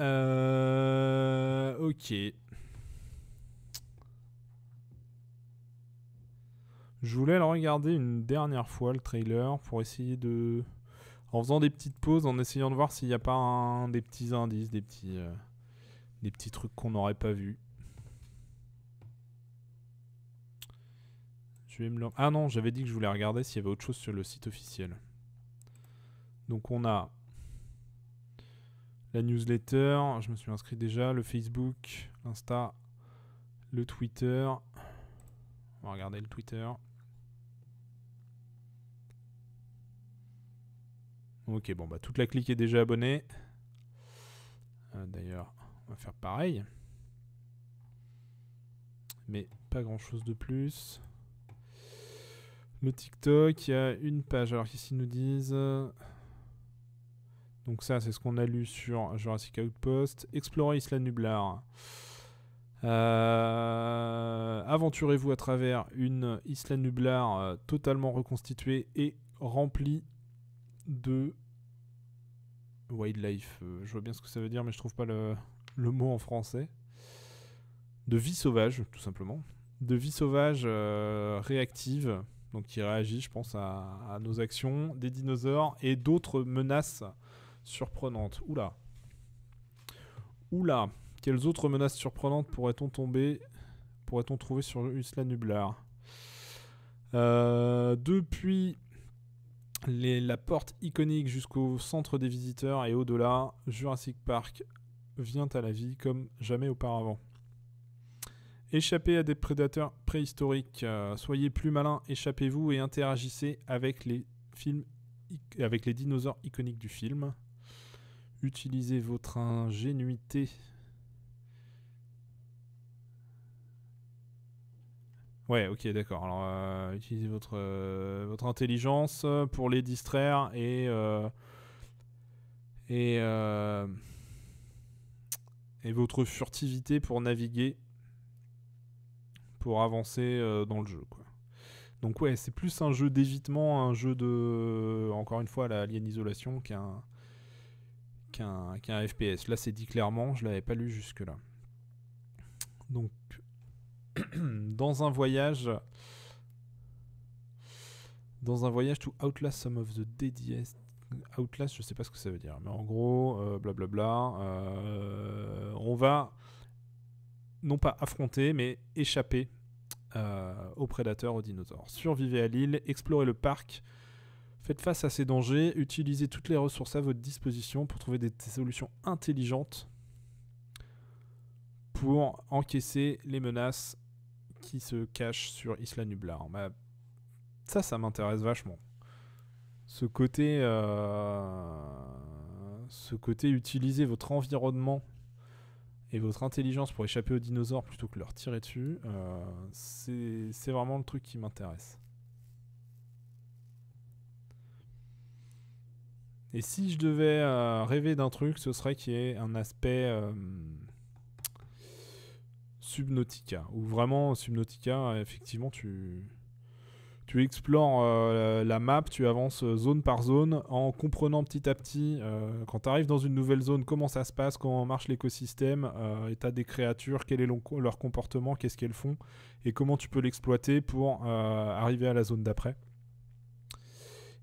Euh... Ok. Je voulais le regarder une dernière fois, le trailer, pour essayer de... En faisant des petites pauses, en essayant de voir s'il n'y a pas des petits indices, des petits, euh, des petits trucs qu'on n'aurait pas vus. Je vais me Ah non, j'avais dit que je voulais regarder s'il y avait autre chose sur le site officiel. Donc on a la newsletter, je me suis inscrit déjà, le Facebook, l'Insta, le Twitter. On va regarder le Twitter. Ok, bon, bah toute la clique est déjà abonnée. Euh, D'ailleurs, on va faire pareil. Mais pas grand chose de plus. Le TikTok, il y a une page. Alors qu'ici ils nous disent? Donc, ça, c'est ce qu'on a lu sur Jurassic Outpost. Explorer Isla Nublar. Euh, Aventurez-vous à travers une Isla Nublar euh, totalement reconstituée et remplie de wildlife. Euh, je vois bien ce que ça veut dire, mais je trouve pas le, mot en français. De vie sauvage, tout simplement. De vie sauvage euh, réactive, donc qui réagit, je pense, à, nos actions, des dinosaures et d'autres menaces surprenantes. Oula. Oula. Quelles autres menaces surprenantes pourrait-on tomber Pourrait-on trouver sur Isla Nublar? Euh, Depuis la porte iconique jusqu'au centre des visiteurs et au-delà, Jurassic Park vient à la vie comme jamais auparavant. Échappez à des prédateurs préhistoriques, euh, soyez plus malins, échappez-vous et interagissez avec les avec les dinosaures iconiques du film. Utilisez votre ingénuité. Ouais, ok, d'accord. Alors, euh, utilisez votre, euh, votre intelligence euh, pour les distraire et et et votre furtivité pour naviguer, pour avancer dans le jeu, quoi. Donc ouais, c'est plus un jeu d'évitement, un jeu de, encore une fois, la Alien Isolation qu'un qu'un qu'un FPS. Là, c'est dit clairement, je l'avais pas lu jusque là. Donc dans un voyage dans un voyage to outlast some of the deadliest, Outlast, je sais pas ce que ça veut dire. Mais en gros, euh, blablabla. euh, on va non pas affronter, mais échapper euh, aux prédateurs, aux dinosaures. Survivez à l'île, explorez le parc, faites face à ces dangers, utilisez toutes les ressources à votre disposition pour trouver des solutions intelligentes pour encaisser les menaces qui se cachent sur Isla Nublar. Bah, ça, ça m'intéresse vachement. Ce côté, euh, ce côté utiliser votre environnement et votre intelligence pour échapper aux dinosaures plutôt que leur tirer dessus, euh, c'est vraiment le truc qui m'intéresse. Et si je devais euh, rêver d'un truc, ce serait qu'il y ait un aspect Subnautica, où vraiment Subnautica, effectivement, tu, tu explores euh, la map, tu avances euh, zone par zone en comprenant petit à petit, euh, quand tu arrives dans une nouvelle zone, comment ça se passe, comment marche l'écosystème, euh, des créatures, quel est leur, comportement, qu'est-ce qu'elles font, et comment tu peux l'exploiter pour arriver à la zone d'après.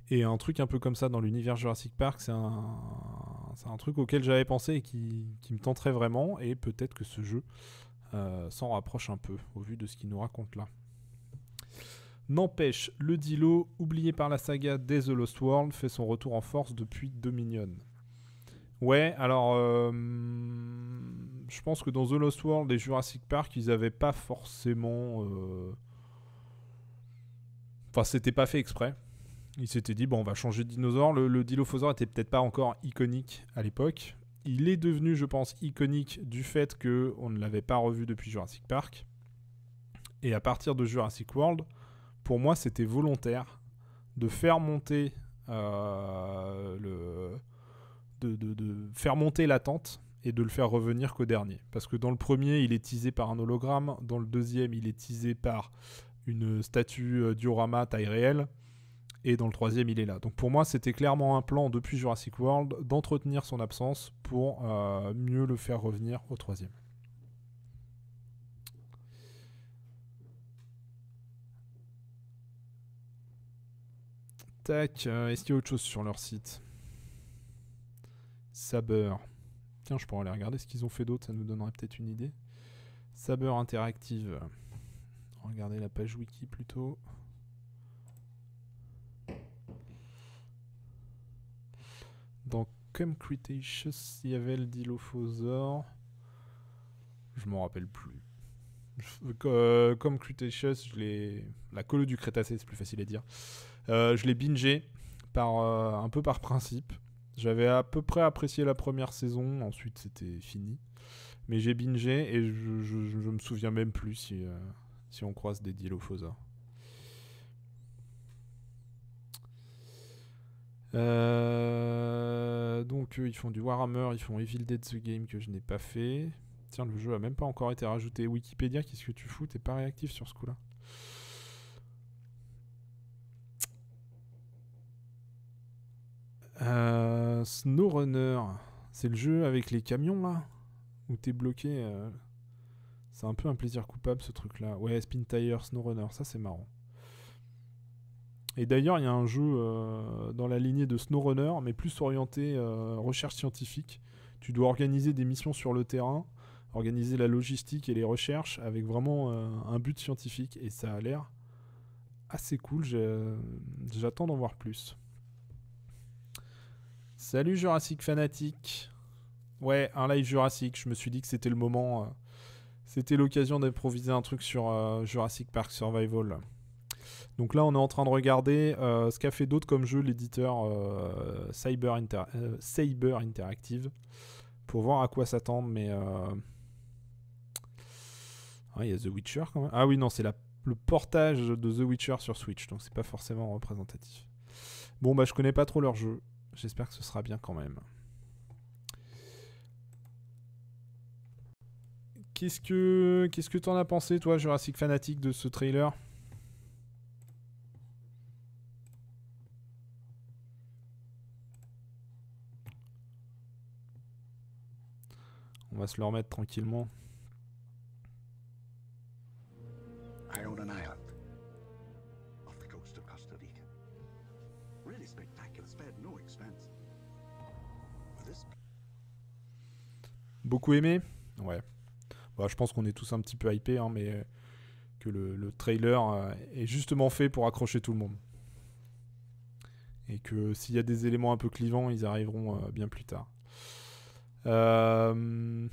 Et un truc un peu comme ça dans l'univers Jurassic Park, c'est un, un truc auquel j'avais pensé et qui, qui me tenterait vraiment, et peut-être que ce jeu euh, s'en rapproche un peu, au vu de ce qu'il nous raconte là. N'empêche, le Dilo, oublié par la saga des The Lost World, fait son retour en force depuis Dominion. Ouais, alors euh, je pense que dans The Lost World et Jurassic Park, ils avaient pas forcément. euh, Enfin, c'était pas fait exprès. Ils s'étaient dit, bon, on va changer de dinosaure. Le, le Dilophosaure était peut-être pas encore iconique à l'époque. Il est devenu, je pense, iconique du fait que on ne l'avait pas revu depuis Jurassic Park. Et à partir de Jurassic World, pour moi, c'était volontaire de faire monter euh, le, de, faire monter l'attente et de le faire revenir qu'au dernier. Parce que dans le premier, il est teasé par un hologramme, dans le deuxième, il est teasé par une statue euh, diorama taille réelle, et dans le troisième, il est là. Donc pour moi, c'était clairement un plan depuis Jurassic World d'entretenir son absence pour euh, mieux le faire revenir au troisième. Tac, euh, est-ce qu'il y a autre chose sur leur site? Saber. Tiens, je pourrais aller regarder ce qu'ils ont fait d'autre, ça nous donnerait peut-être une idée. Saber Interactive. Regardez la page wiki plutôt. Dans Come Cretaceous, il y avait le Dilophosaure. Je m'en rappelle plus. Euh, Cretaceous, je l'ai. La colo du Crétacé, c'est plus facile à dire. Euh, je l'ai bingé par, euh, un peu par principe. J'avais à peu près apprécié la première saison, ensuite c'était fini. Mais j'ai bingé et je, je, je me souviens même plus si, euh, si on croise des Dilophosaures. Euh, donc eux, ils font du Warhammer, ils font Evil Dead The Game que je n'ai pas fait. Tiens, le jeu a même pas encore été rajouté. Wikipédia, qu'est-ce que tu fous? T'es pas réactif sur ce coup-là Euh, SnowRunner, c'est le jeu avec les camions là? Où t'es bloqué euh, C'est un peu un plaisir coupable ce truc là. Ouais, Spin Tire, SnowRunner, ça c'est marrant. Et d'ailleurs, il y a un jeu euh, dans la lignée de SnowRunner, mais plus orienté euh, recherche scientifique. Tu dois organiser des missions sur le terrain, organiser la logistique et les recherches avec vraiment euh, un but scientifique. Et ça a l'air assez cool. J'attends d'en voir plus. Salut Jurassic Fanatic. Ouais, un live Jurassic. Je me suis dit que c'était le moment. c'était l'occasion d'improviser un truc sur Jurassic Park Survival. Donc là, on est en train de regarder euh, ce qu'a fait d'autre comme jeu l'éditeur euh, Cyber, euh, Saber Interactive pour voir à quoi s'attendre. Mais ah, il y a The Witcher quand même. Ah oui, non, c'est le portage de The Witcher sur Switch, donc c'est pas forcément représentatif. Bon, bah, je connais pas trop leur jeu. J'espère que ce sera bien quand même. Qu'est-ce que qu'est-ce que t'en as pensé, toi, Jurassic Fanatic, de ce trailer? On va se le remettre tranquillement. Beaucoup aimé? Ouais. Bah, je pense qu'on est tous un petit peu hypés, hein, mais que le, trailer euh, est justement fait pour accrocher tout le monde. Et que s'il y a des éléments un peu clivants, ils arriveront euh, bien plus tard. Euh,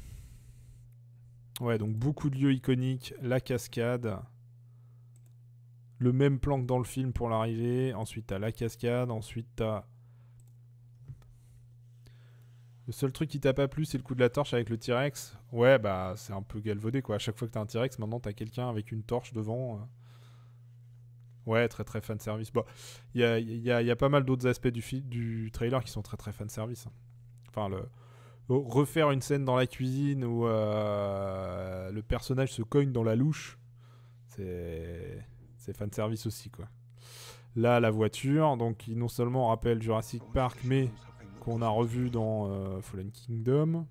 Ouais, donc beaucoup de lieux iconiques, la cascade, le même plan que dans le film pour l'arrivée, ensuite t'as la cascade, ensuite t'as... Le seul truc qui t'a pas plu, c'est le coup de la torche avec le T-Rex. Ouais, bah c'est un peu galvaudé quoi. À chaque fois que t'as un T-Rex, maintenant t'as quelqu'un avec une torche devant. euh. Ouais, très très fan service. Bon, il y a, y a- pas mal d'autres aspects du, du trailer qui sont très très fan service. hein. Enfin, le, refaire une scène dans la cuisine où euh, le personnage se cogne dans la louche, c'est fan service aussi quoi. Là la voiture, donc qui non seulement rappelle Jurassic Park, mais qu'on a revu dans euh, Fallen Kingdom.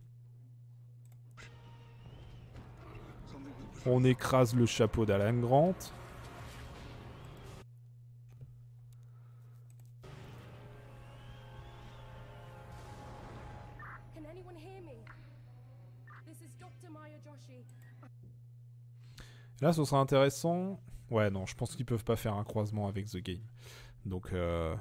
On écrase le chapeau d'Alan Grant. Là, ce sera intéressant. Ouais, non, je pense qu'ils peuvent pas faire un croisement avec The Game. Donc, euh,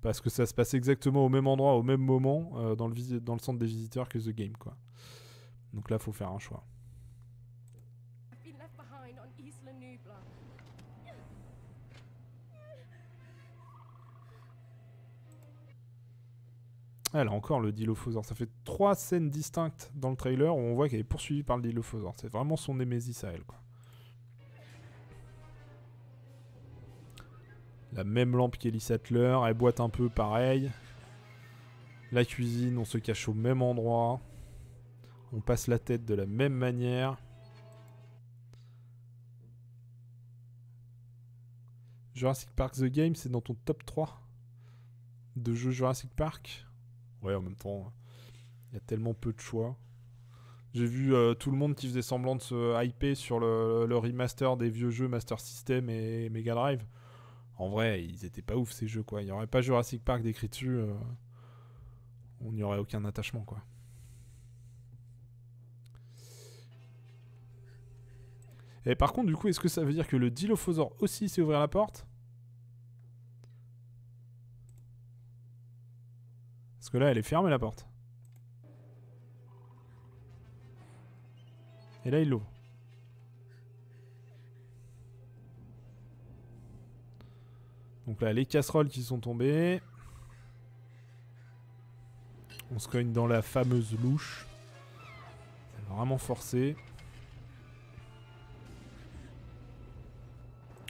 parce que ça se passe exactement au même endroit, au même moment, euh, dans, le visi- dans le centre des visiteurs que The Game, quoi. Donc là, faut faire un choix. Ah, là encore, le Dilophosaure. Ça fait trois scènes distinctes dans le trailer où on voit qu'elle est poursuivie par le Dilophosaure. C'est vraiment son némésis à elle, quoi. La même lampe qu'Ellie Sattler, elle boite un peu pareil. La cuisine, on se cache au même endroit. On passe la tête de la même manière. Jurassic Park The Game, c'est dans ton top 3 de jeux Jurassic Park? Ouais, en même temps, il y a tellement peu de choix. J'ai vu euh, tout le monde qui faisait semblant de se hyper sur le, le remaster des vieux jeux Master System et Mega Drive. En vrai, ils étaient pas ouf ces jeux quoi. Il n'y aurait pas Jurassic Park décrit dessus, euh, on n'y aurait aucun attachement quoi. Et par contre, du coup, est-ce que ça veut dire que le Dilophosaure aussi sait ouvrir la porte? Parce que là, elle est fermée la porte. Et là, il l'ouvre. Donc là, les casseroles qui sont tombées. On se cogne dans la fameuse louche. C'est vraiment forcé.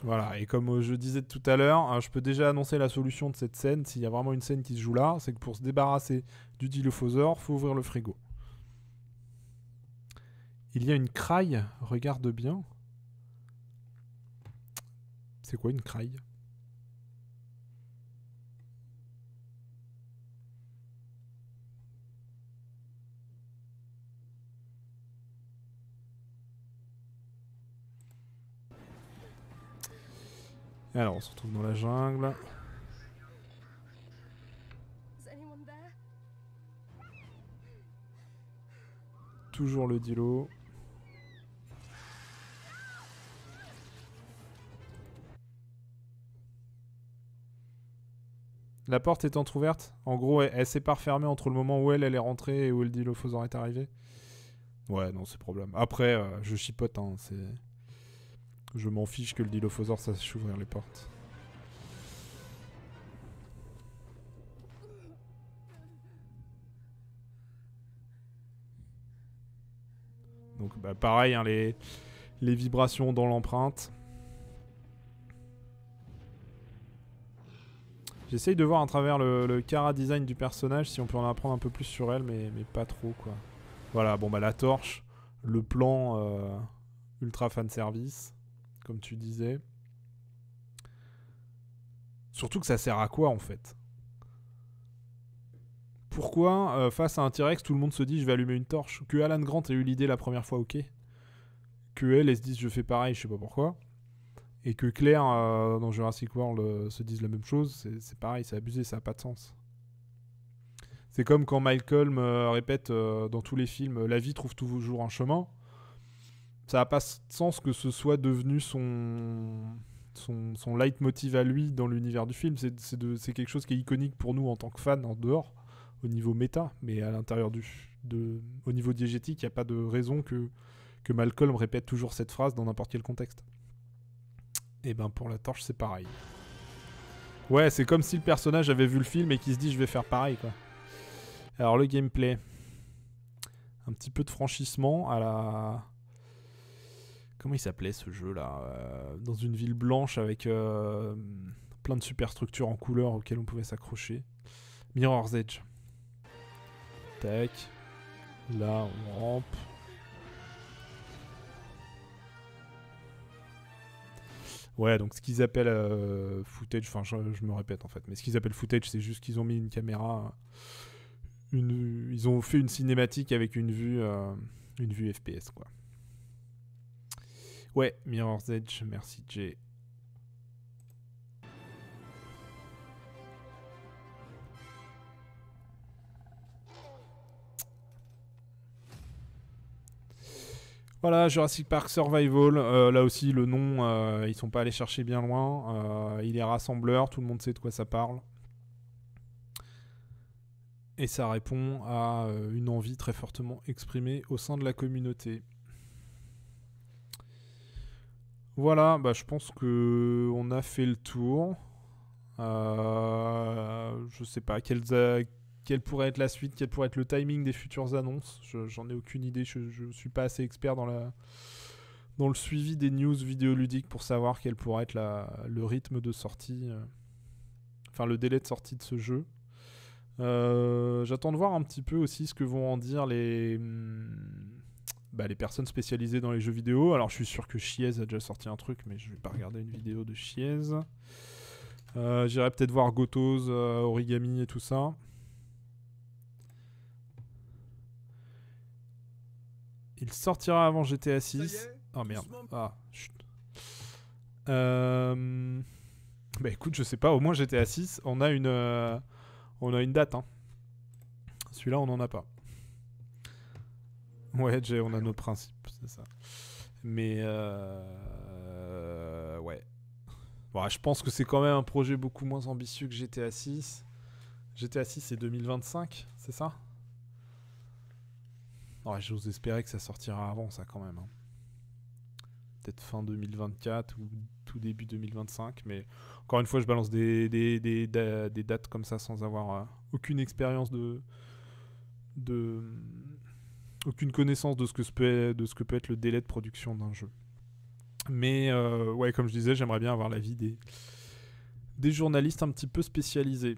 Voilà, et comme euh, je disais tout à l'heure, hein, je peux déjà annoncer la solution de cette scène, s'il y a vraiment une scène qui se joue là, c'est que pour se débarrasser du dilophosaure, faut ouvrir le frigo. Il y a une craille, regarde bien. C'est quoi une craille Alors, on se retrouve dans la jungle. Toujours le dilo. La porte est entrouverte. En gros, elle, elle s'est pas refermée entre le moment où elle, elle est rentrée et où le dilophosaure est arrivé. Ouais, non, c'est problème. Après, euh, je chipote, hein, c'est... Je m'en fiche que le dilophosaure sache ouvrir les portes. Donc bah, pareil, hein, les, vibrations dans l'empreinte. J'essaye de voir à travers le, le cara design du personnage si on peut en apprendre un peu plus sur elle, mais, mais pas trop quoi. Voilà, bon bah la torche, le plan euh, ultra fan service, comme tu disais. Surtout que ça sert à quoi en fait? Pourquoi euh, face à un T-Rex tout le monde se dit je vais allumer une torche Que Alan Grant ait eu l'idée la première fois, ok. Que elle, elle se dise je fais pareil, je sais pas pourquoi. Et que Claire euh, dans Jurassic World euh, se dise la même chose, c'est pareil, c'est abusé, ça a pas de sens. C'est comme quand Malcolm répète dans tous les films La vie trouve toujours un chemin. Ça n'a pas s- sens que ce soit devenu son, son, son leitmotiv à lui dans l'univers du film. C'est de- quelque chose qui est iconique pour nous en tant que fans en dehors, au niveau méta, mais à l'intérieur du. De, au niveau diégétique, il n'y a pas de raison que, que Malcolm répète toujours cette phrase dans n'importe quel contexte. Et ben pour la torche, c'est pareil. Ouais, c'est comme si le personnage avait vu le film et qu'il se dit je vais faire pareil quoi. Alors le gameplay. Un petit peu de franchissement à la. Comment il s'appelait ce jeu là Euh, Dans une ville blanche avec euh, plein de superstructures en couleur auxquelles on pouvait s'accrocher. Mirror's Edge. Tac. Là on rampe. Ouais, donc ce qu'ils appellent euh, footage, enfin je, me répète en fait, mais ce qu'ils appellent footage, c'est juste qu'ils ont mis une caméra, une, ils ont fait une cinématique avec une vue, une vue FPS quoi. Ouais, Mirror's Edge, merci Jay. Voilà, Jurassic Park Survival. euh, là aussi, le nom, euh, ils sont pas allés chercher bien loin. Euh, il est rassembleur, tout le monde sait de quoi ça parle. Et ça répond à euh, une envie très fortement exprimée au sein de la communauté. Voilà, bah, je pense que on a fait le tour. Euh, je sais pas quelle pourrait être la suite, quel pourrait être le timing des futures annonces. Je- J'en ai aucune idée, je, ne suis pas assez expert dans, la, dans le suivi des news vidéoludiques pour savoir quel pourrait être la, le rythme de sortie, euh, enfin le délai de sortie de ce jeu. Euh, J'attends de voir un petit peu aussi ce que vont en dire les, hum, bah, les personnes spécialisées dans les jeux vidéo. Alors je suis sûr que Chiez a déjà sorti un truc, mais je vais pas regarder une vidéo de Chiez. Euh, J'irai peut-être voir Gotos, euh, Origami et tout ça. Il sortira avant GTA 6. Oh merde. Ah, chut. Euh... Bah écoute, je sais pas, au moins GTA 6, on a une, on a une date. Hein. Celui-là, on n'en a pas. Ouais, Jay, on a nos principes, c'est ça. Mais euh... ouais. Bon, je pense que c'est quand même un projet beaucoup moins ambitieux que GTA 6. GTA 6 c'est 2025, c'est ça? J'ose espérer que ça sortira avant ça quand même. hein. Peut-être fin 2024 ou tout début 2025. Mais encore une fois, je balance des, des, des, des dates comme ça sans avoir euh, aucune expérience de, de. Aucune connaissance de ce, que peut, de ce que peut être le délai de production d'un jeu. Mais euh, ouais, comme je disais, j'aimerais bien avoir l'avis des, des journalistes un petit peu spécialisés.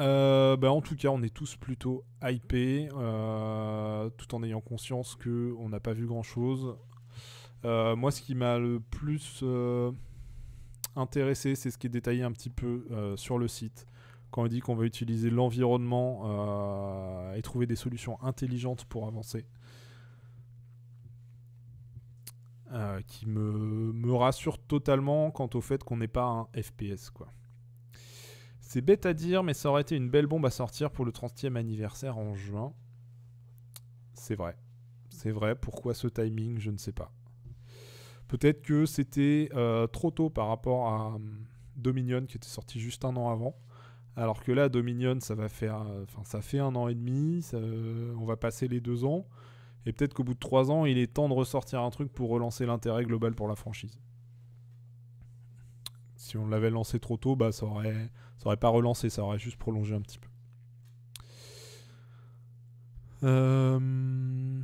Euh, bah, en tout cas, on est tous plutôt hypés, euh, tout en ayant conscience que on n'a pas vu grand chose. moi, ce qui m'a le plus intéressé, c'est ce qui est détaillé un petit peu sur le site. Quand on dit qu'on va utiliser l'environnement euh, et trouver des solutions intelligentes pour avancer. Euh, qui me, me rassure totalement quant au fait qu'on n'est pas un FPS. C'est bête à dire, mais ça aurait été une belle bombe à sortir pour le 30e anniversaire en juin. C'est vrai. C'est vrai. Pourquoi ce timing Je ne sais pas. Peut-être que c'était euh, trop tôt par rapport à hum, Dominion qui était sorti juste un an avant. Alors que là, Dominion, ça va faire, enfin, ça fait un an et demi. on va passer les deux ans. Et peut-être qu'au bout de trois ans, il est temps de ressortir un truc pour relancer l'intérêt global pour la franchise. Si on l'avait lancé trop tôt, bah ça aurait, ça aurait pas relancé, ça aurait juste prolongé un petit peu. Euh,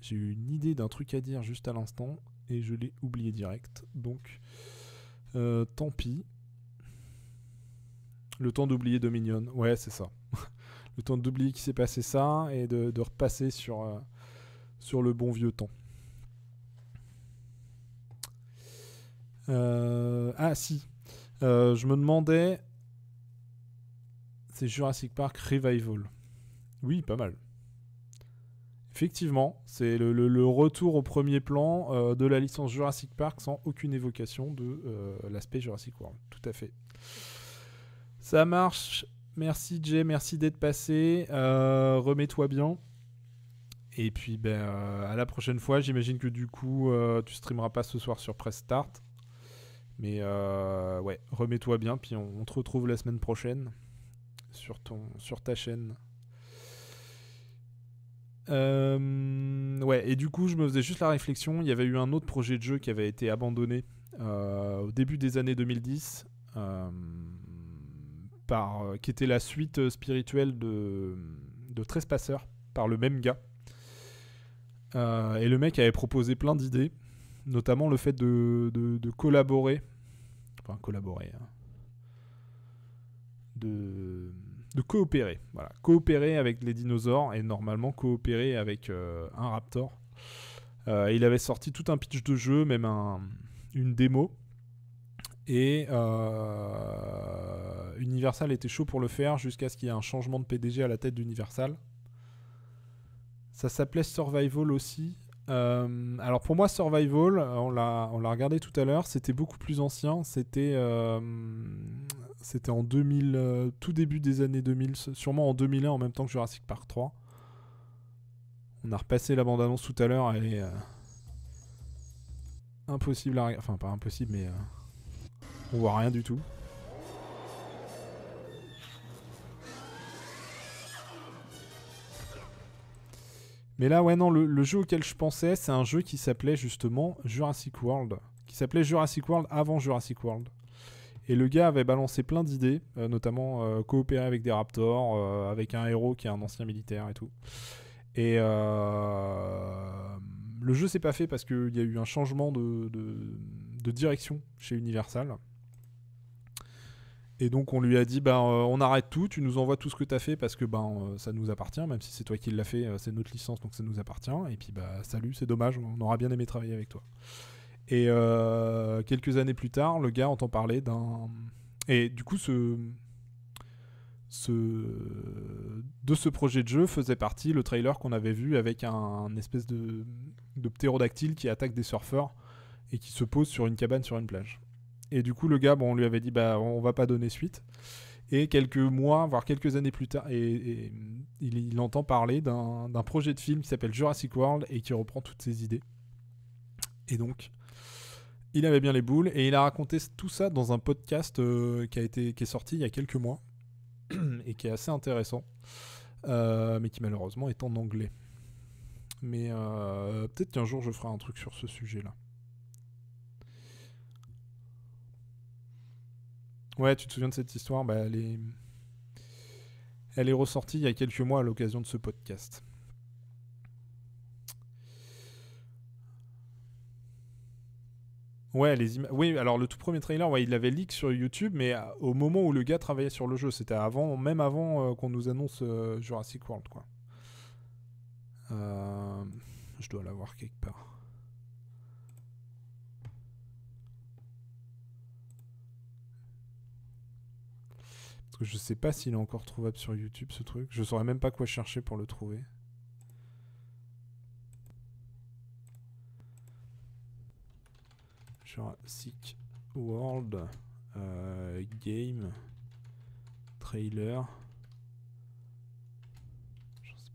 J'ai eu une idée d'un truc à dire juste à l'instant et je l'ai oublié direct. Donc, euh, tant pis. Le temps d'oublier Dominion. Ouais, c'est ça. le temps d'oublier qu'il s'est passé ça et de, repasser sur, euh, sur le bon vieux temps. Euh, ah si, Euh, je me demandais, c'est Jurassic Park Revival. Oui, pas mal. Effectivement, c'est le, retour au premier plan de la licence Jurassic Park sans aucune évocation de l'aspect Jurassic World. Tout à fait. Ça marche. Merci Jay, merci d'être passé. Euh, remets-toi bien. Et puis ben, euh, à la prochaine fois. J'imagine que du coup, euh, tu streameras pas ce soir sur Press Start. Mais ouais, remets-toi bien. Puis on, te retrouve la semaine prochaine sur, ton, sur ta chaîne. Ouais, et du coup, je me faisais juste la réflexion. Il y avait eu un autre projet de jeu qui avait été abandonné au début des années 2010, euh, euh, qui était la suite euh, spirituelle de, de Trespasser, par le même gars. Euh, et le mec avait proposé plein d'idées, notamment le fait de, de- de collaborer. Enfin, collaborer. hein. De, de coopérer. Voilà. Coopérer avec les dinosaures et normalement coopérer avec euh, un raptor. Euh, il avait sorti tout un pitch de jeu, même un- une démo. Et euh, Universal était chaud pour le faire jusqu'à ce qu'il y ait un changement de PDG à la tête d'Universal. Ça s'appelait Survival aussi. Euh, alors pour moi, Survival, on l'a, regardé tout à l'heure, c'était beaucoup plus ancien. C'était, euh, c'était en 2000, euh, tout début des années 2000, sûrement en 2001 en même temps que Jurassic Park 3. On a repassé la bande-annonce tout à l'heure, elle est impossible à regarder. Enfin, pas impossible, mais on voit rien du tout. Mais là, ouais, non, le, jeu auquel je pensais, c'est un jeu qui s'appelait justement Jurassic World. Qui s'appelait Jurassic World avant Jurassic World. Et le gars avait balancé plein d'idées, euh, notamment euh, coopérer avec des raptors, euh, avec un héros qui est un ancien militaire et tout. Et le jeu s'est pas fait parce qu'il y a eu un changement de direction chez Universal. Et donc on lui a dit ben on arrête tout, tu nous envoies tout ce que tu as fait parce que ben euh, ça nous appartient, même si c'est toi qui l'as fait, euh, c'est notre licence donc ça nous appartient. Et puis bah salut, c'est dommage, on aura bien aimé travailler avec toi. Et quelques années plus tard, le gars entend parler d'un et du coup ce ce de ce projet de jeu faisait partie le trailer qu'on avait vu avec un, un espèce de de ptérodactyle qui attaque des surfeurs et qui se pose sur une cabane sur une plage. Et du coup, le gars, bon, on lui avait dit, bah, on va pas donner suite. Et quelques mois, voire quelques années plus tard, et, il, entend parler d'un d'un projet de film qui s'appelle Jurassic World et qui reprend toutes ses idées. Et donc, il avait bien les boules et il a raconté tout ça dans un podcast euh, qui, a été, qui est sorti il y a quelques mois et qui est assez intéressant, euh, mais qui malheureusement est en anglais. Mais euh, peut-être qu'un jour je ferai un truc sur ce sujet-là. Ouais, tu te souviens de cette histoire? Bah, elle, est... elle est ressortie il y a quelques mois à l'occasion de ce podcast. Ouais, les Oui, alors le tout premier trailer, ouais, il l'avait leak sur YouTube, mais euh, au moment où le gars travaillait sur le jeu, c'était avant, même avant euh, qu'on nous annonce euh, Jurassic World, quoi. Je dois l'avoir quelque part. Je sais pas s'il est encore trouvable sur YouTube ce truc. Je saurais même pas quoi chercher pour le trouver. Jurassic World euh, Game Trailer. Je sais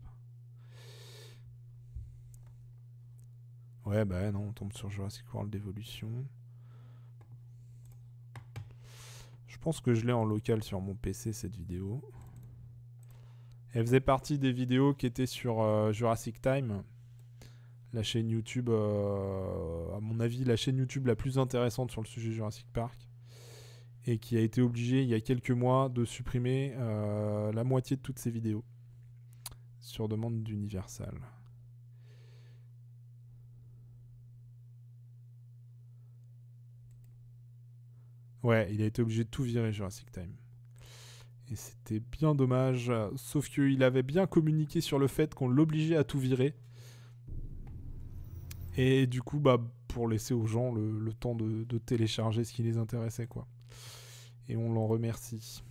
pas. Ouais, bah non, on tombe sur Jurassic World Evolution. Je pense que je l'ai en local sur mon PC cette vidéo. Elle faisait partie des vidéos qui étaient sur euh, Jurassic Time, la chaîne YouTube, euh, à mon avis, la chaîne YouTube la plus intéressante sur le sujet Jurassic Park, et qui a été obligée il y a quelques mois de supprimer euh, la moitié de toutes ses vidéos sur demande d'Universal. Ouais, il a été obligé de tout virer Jurassic Time. Et c'était bien dommage. Sauf qu'il avait bien communiqué sur le fait qu'on l'obligeait à tout virer. Et du coup, bah, pour laisser aux gens le, temps de, de télécharger ce qui les intéressait, quoi. Et on l'en remercie.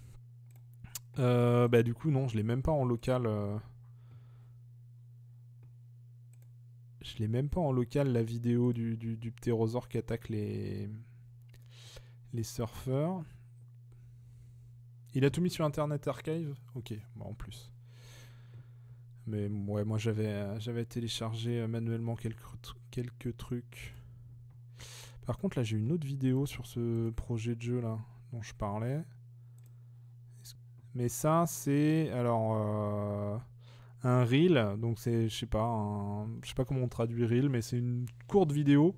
Euh, bah, du coup, non, je l'ai même pas en local. euh. Je l'ai même pas en local, la vidéo du, du, du ptérosaure qui attaque les, les surfeurs. Il a tout mis sur Internet Archive Ok, bon, en plus. Mais ouais, moi j'avais j'avais téléchargé euh, manuellement quelques, quelques trucs. Par contre, là j'ai une autre vidéo sur ce projet de jeu là dont je parlais. Mais ça, c'est alors euh, un reel. Donc c'est, je sais pas, je sais pas comment on traduit reel, mais c'est une courte vidéo.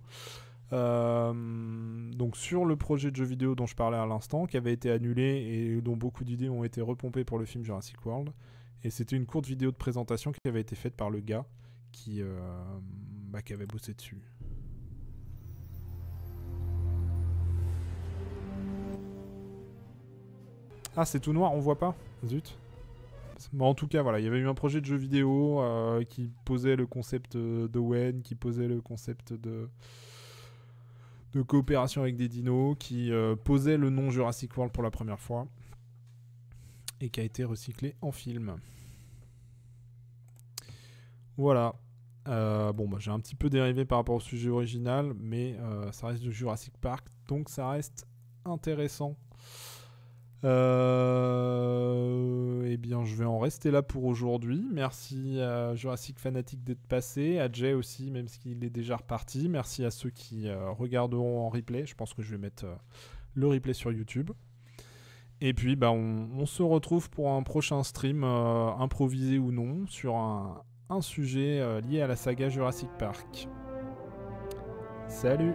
Euh, donc sur le projet de jeu vidéo dont je parlais à l'instant, qui avait été annulé et dont beaucoup d'idées ont été repompées pour le film Jurassic World. Et c'était une courte vidéo de présentation qui avait été faite par le gars qui, euh, bah, qui avait bossé dessus. Ah, c'est tout noir, on voit pas Zut. En tout cas, voilà, il y avait eu un projet de jeu vidéo euh, qui posait le concept de Wen, qui posait le concept de de coopération avec des dinos, qui euh, posait le nom Jurassic World pour la première fois et qui a été recyclé en film. Voilà. Euh, bon, bah, j'ai un petit peu dérivé par rapport au sujet original, mais ça reste du Jurassic Park, donc ça reste intéressant euh, eh bien, je vais en rester là pour aujourd'hui. Merci à Jurassic Fanatic d'être passé, à Jay aussi, même s'il est déjà reparti. Merci à ceux qui euh, regarderont en replay. Je pense que je vais mettre euh, le replay sur YouTube. Et puis, bah, on, se retrouve pour un prochain stream, improvisé ou non, sur un sujet lié à la saga Jurassic Park. Salut